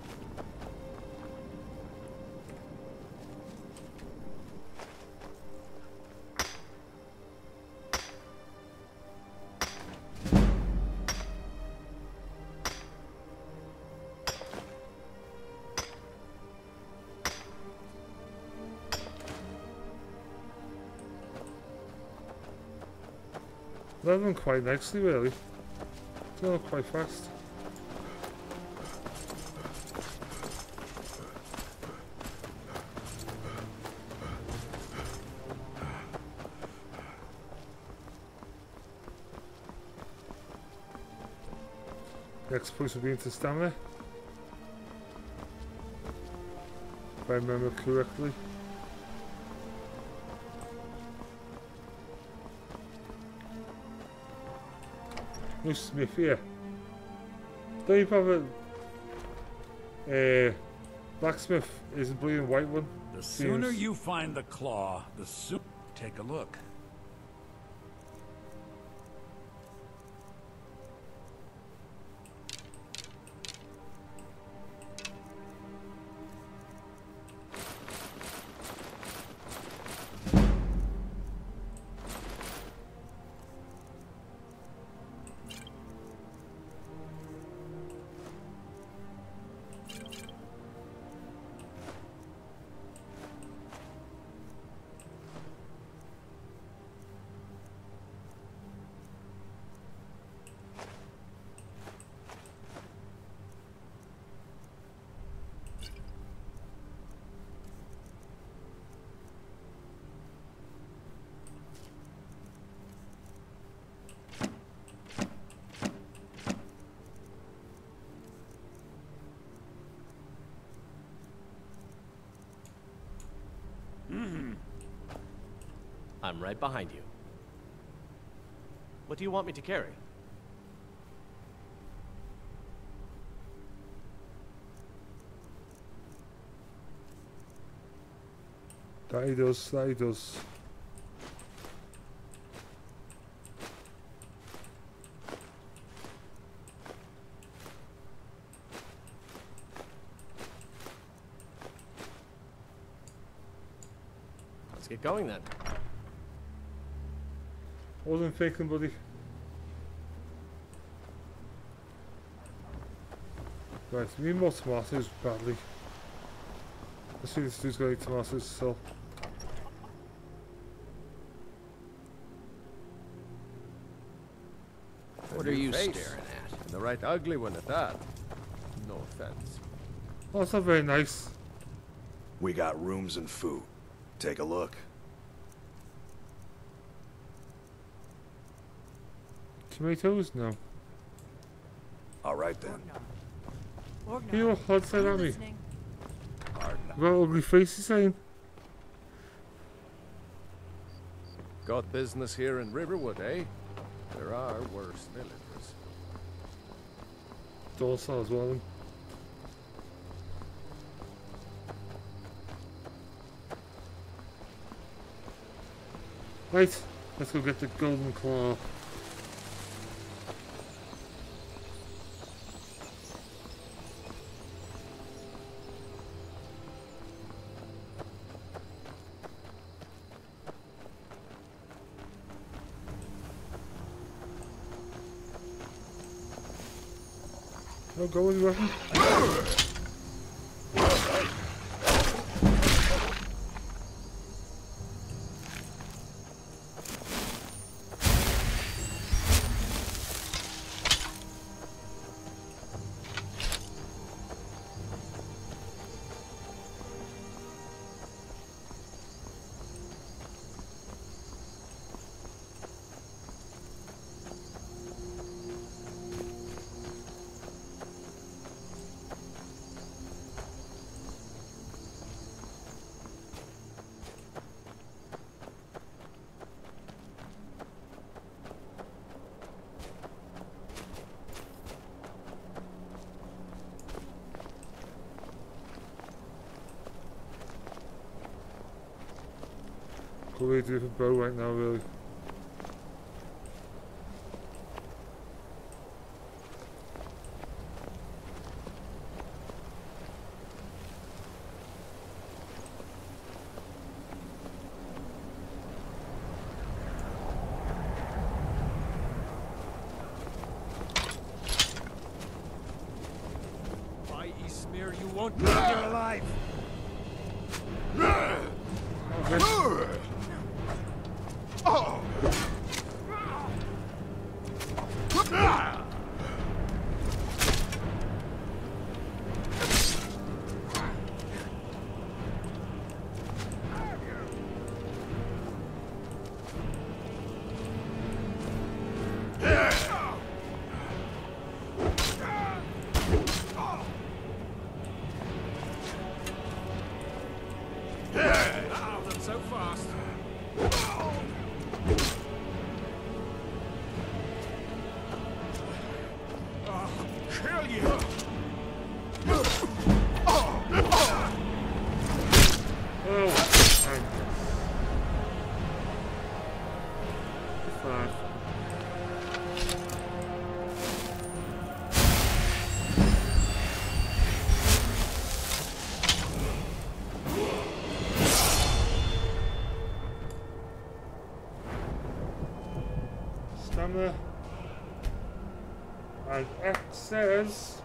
That went quite nicely, really. It's going quite fast. Next push will be into stamina. If I remember correctly. Mr. Smith here. Don't you bother. Uh, blacksmith is blue and white one. The sooner Seems- you find the claw, the sooner. Take a look. Right behind you. What do you want me to carry? That he does, that he does. Let's get going then. Wasn't buddy. Right, we need more tomatoes badly. Let's see if this dude's got any tomatoes to sell. What are you staring at? And the right ugly one at that. No offense. Oh, that's not very nice. We got rooms and food. Take a look. Tomatoes? No. All right then. You all hot side at me. Got ugly faces saying. Got business here in Riverwood, eh? There are worse villagers. Docile as well. then. Right, let's go get the golden claw. Go with your We do for bow right now, really? Says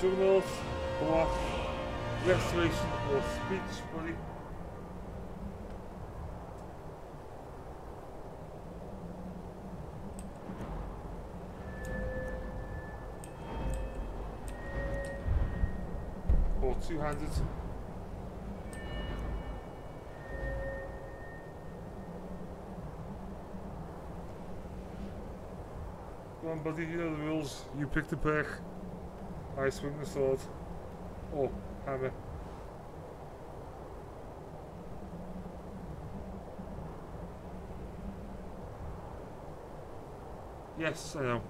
Juggernaut, block, restoration or speech, buddy. Or two-handed. Buddy, you know the rules. You pick the perk. I swing the sword. Or hammer. Yes, I know.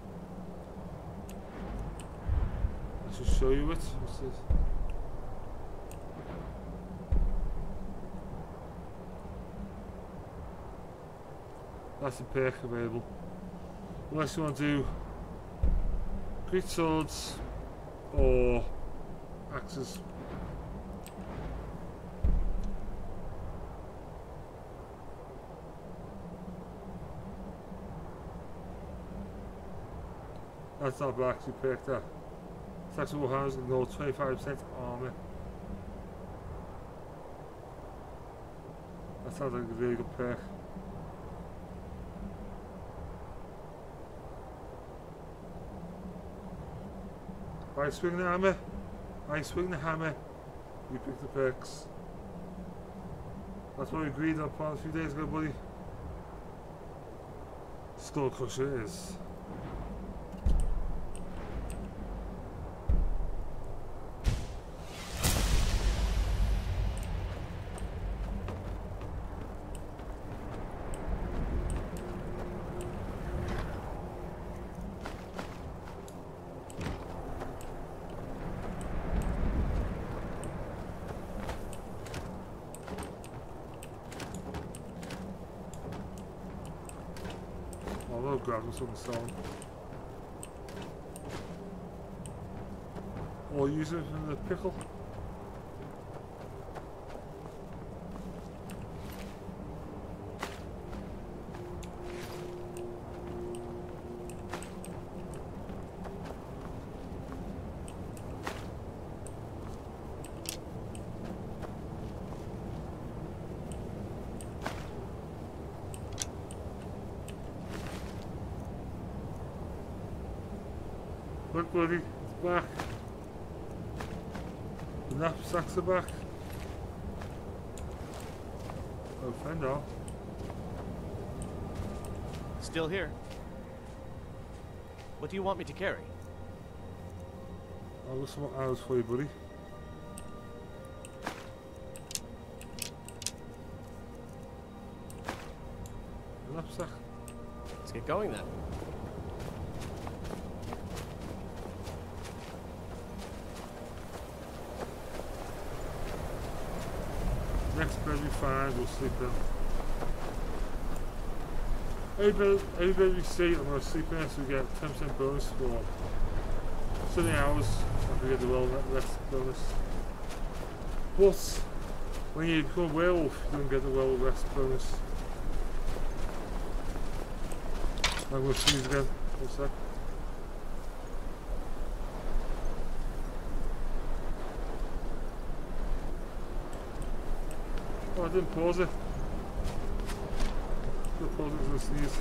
I should show you it. What's this? That's the perk available. Unless you want to do great swords or axes. That's not black, you picked that. Flexible hands can go 25% armor. That sounds like a really good perk. I swing the hammer. I swing the hammer. You pick the perks. That's what we agreed upon a few days ago, buddy. Skull Crusher is. Stone. Or use it in the pickle. Look buddy, it's back. The are back. Oh, out. Still here. What do you want me to carry? I'll look some arrows for you, buddy. Knapsack. Let's get going then. find, we'll sleep in. Everybody, everybody we see, I'm going to sleep in so we get 10% bonus for 70 hours after we get the well rest bonus. But when you become a werewolf, you don't get the well rest bonus. I'm going to sneeze again. One sec. Oh, I didn't pause it. I pause it because I sneezed.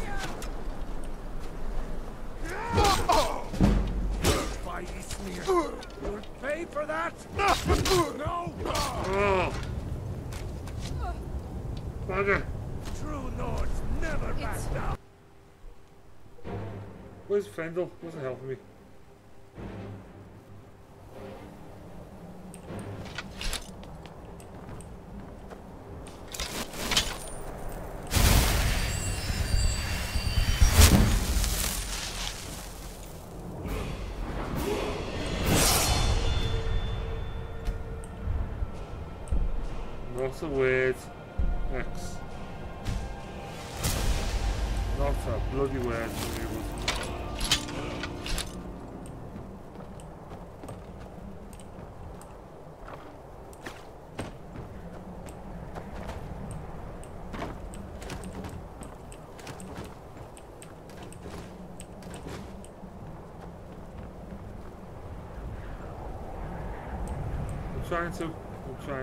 You'll pay for that! No! Oh! Bugger! True Nords never back down! Where's Faendal? Wasn't helping me.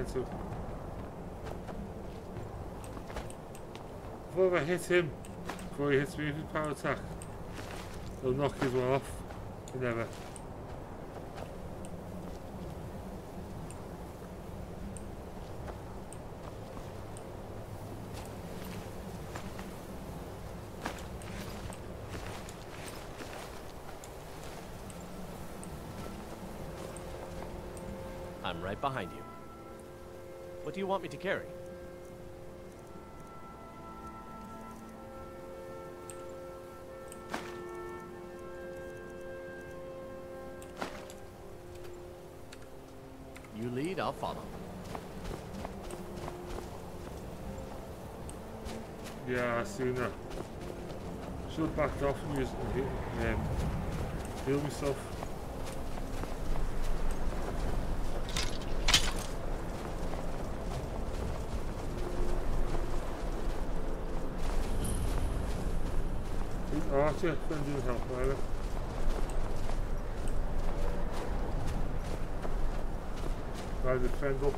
I'm trying to. If I hit him before he hits me with his power attack, he'll knock his one off. He never. I'm right behind you. Do you want me to carry? You lead, I'll follow. Yeah, that. Should have backed off and used um, heal myself. The Archer then didn't help either. By the Faendal.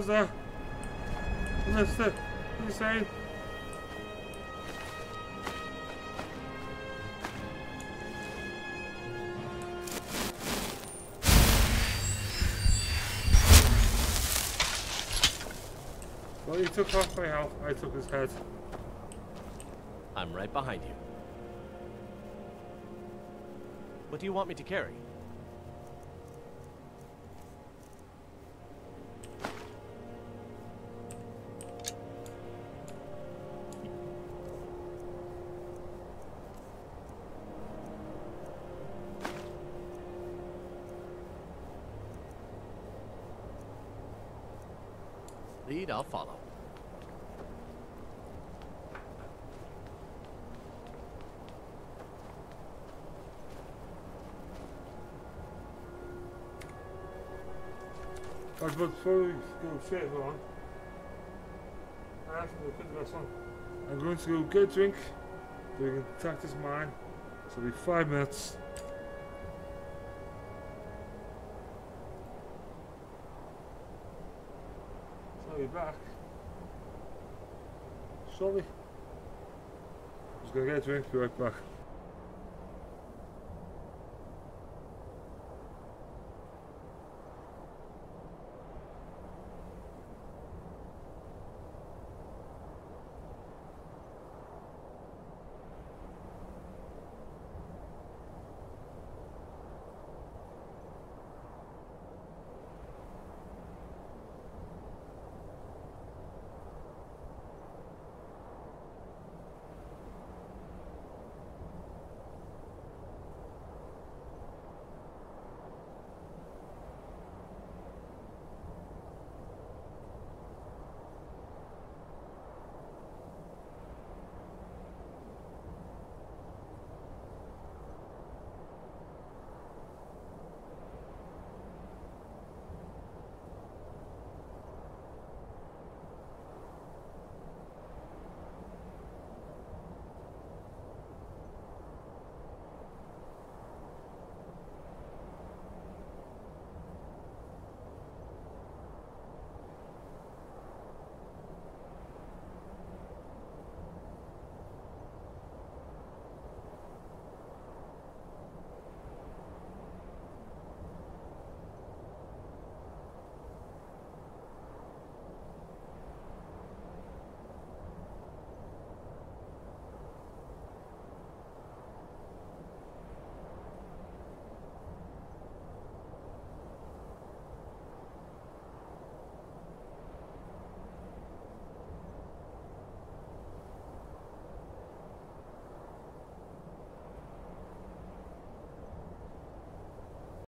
Was that? I missed it. What you saying? Well, he took half my health. I took his head. I'm right behind you. What do you want me to carry? I'm going to go get a drink, so we can this mine. So it'll be five minutes. So I'll be back. Shortly. Just gonna get a drink, be right back.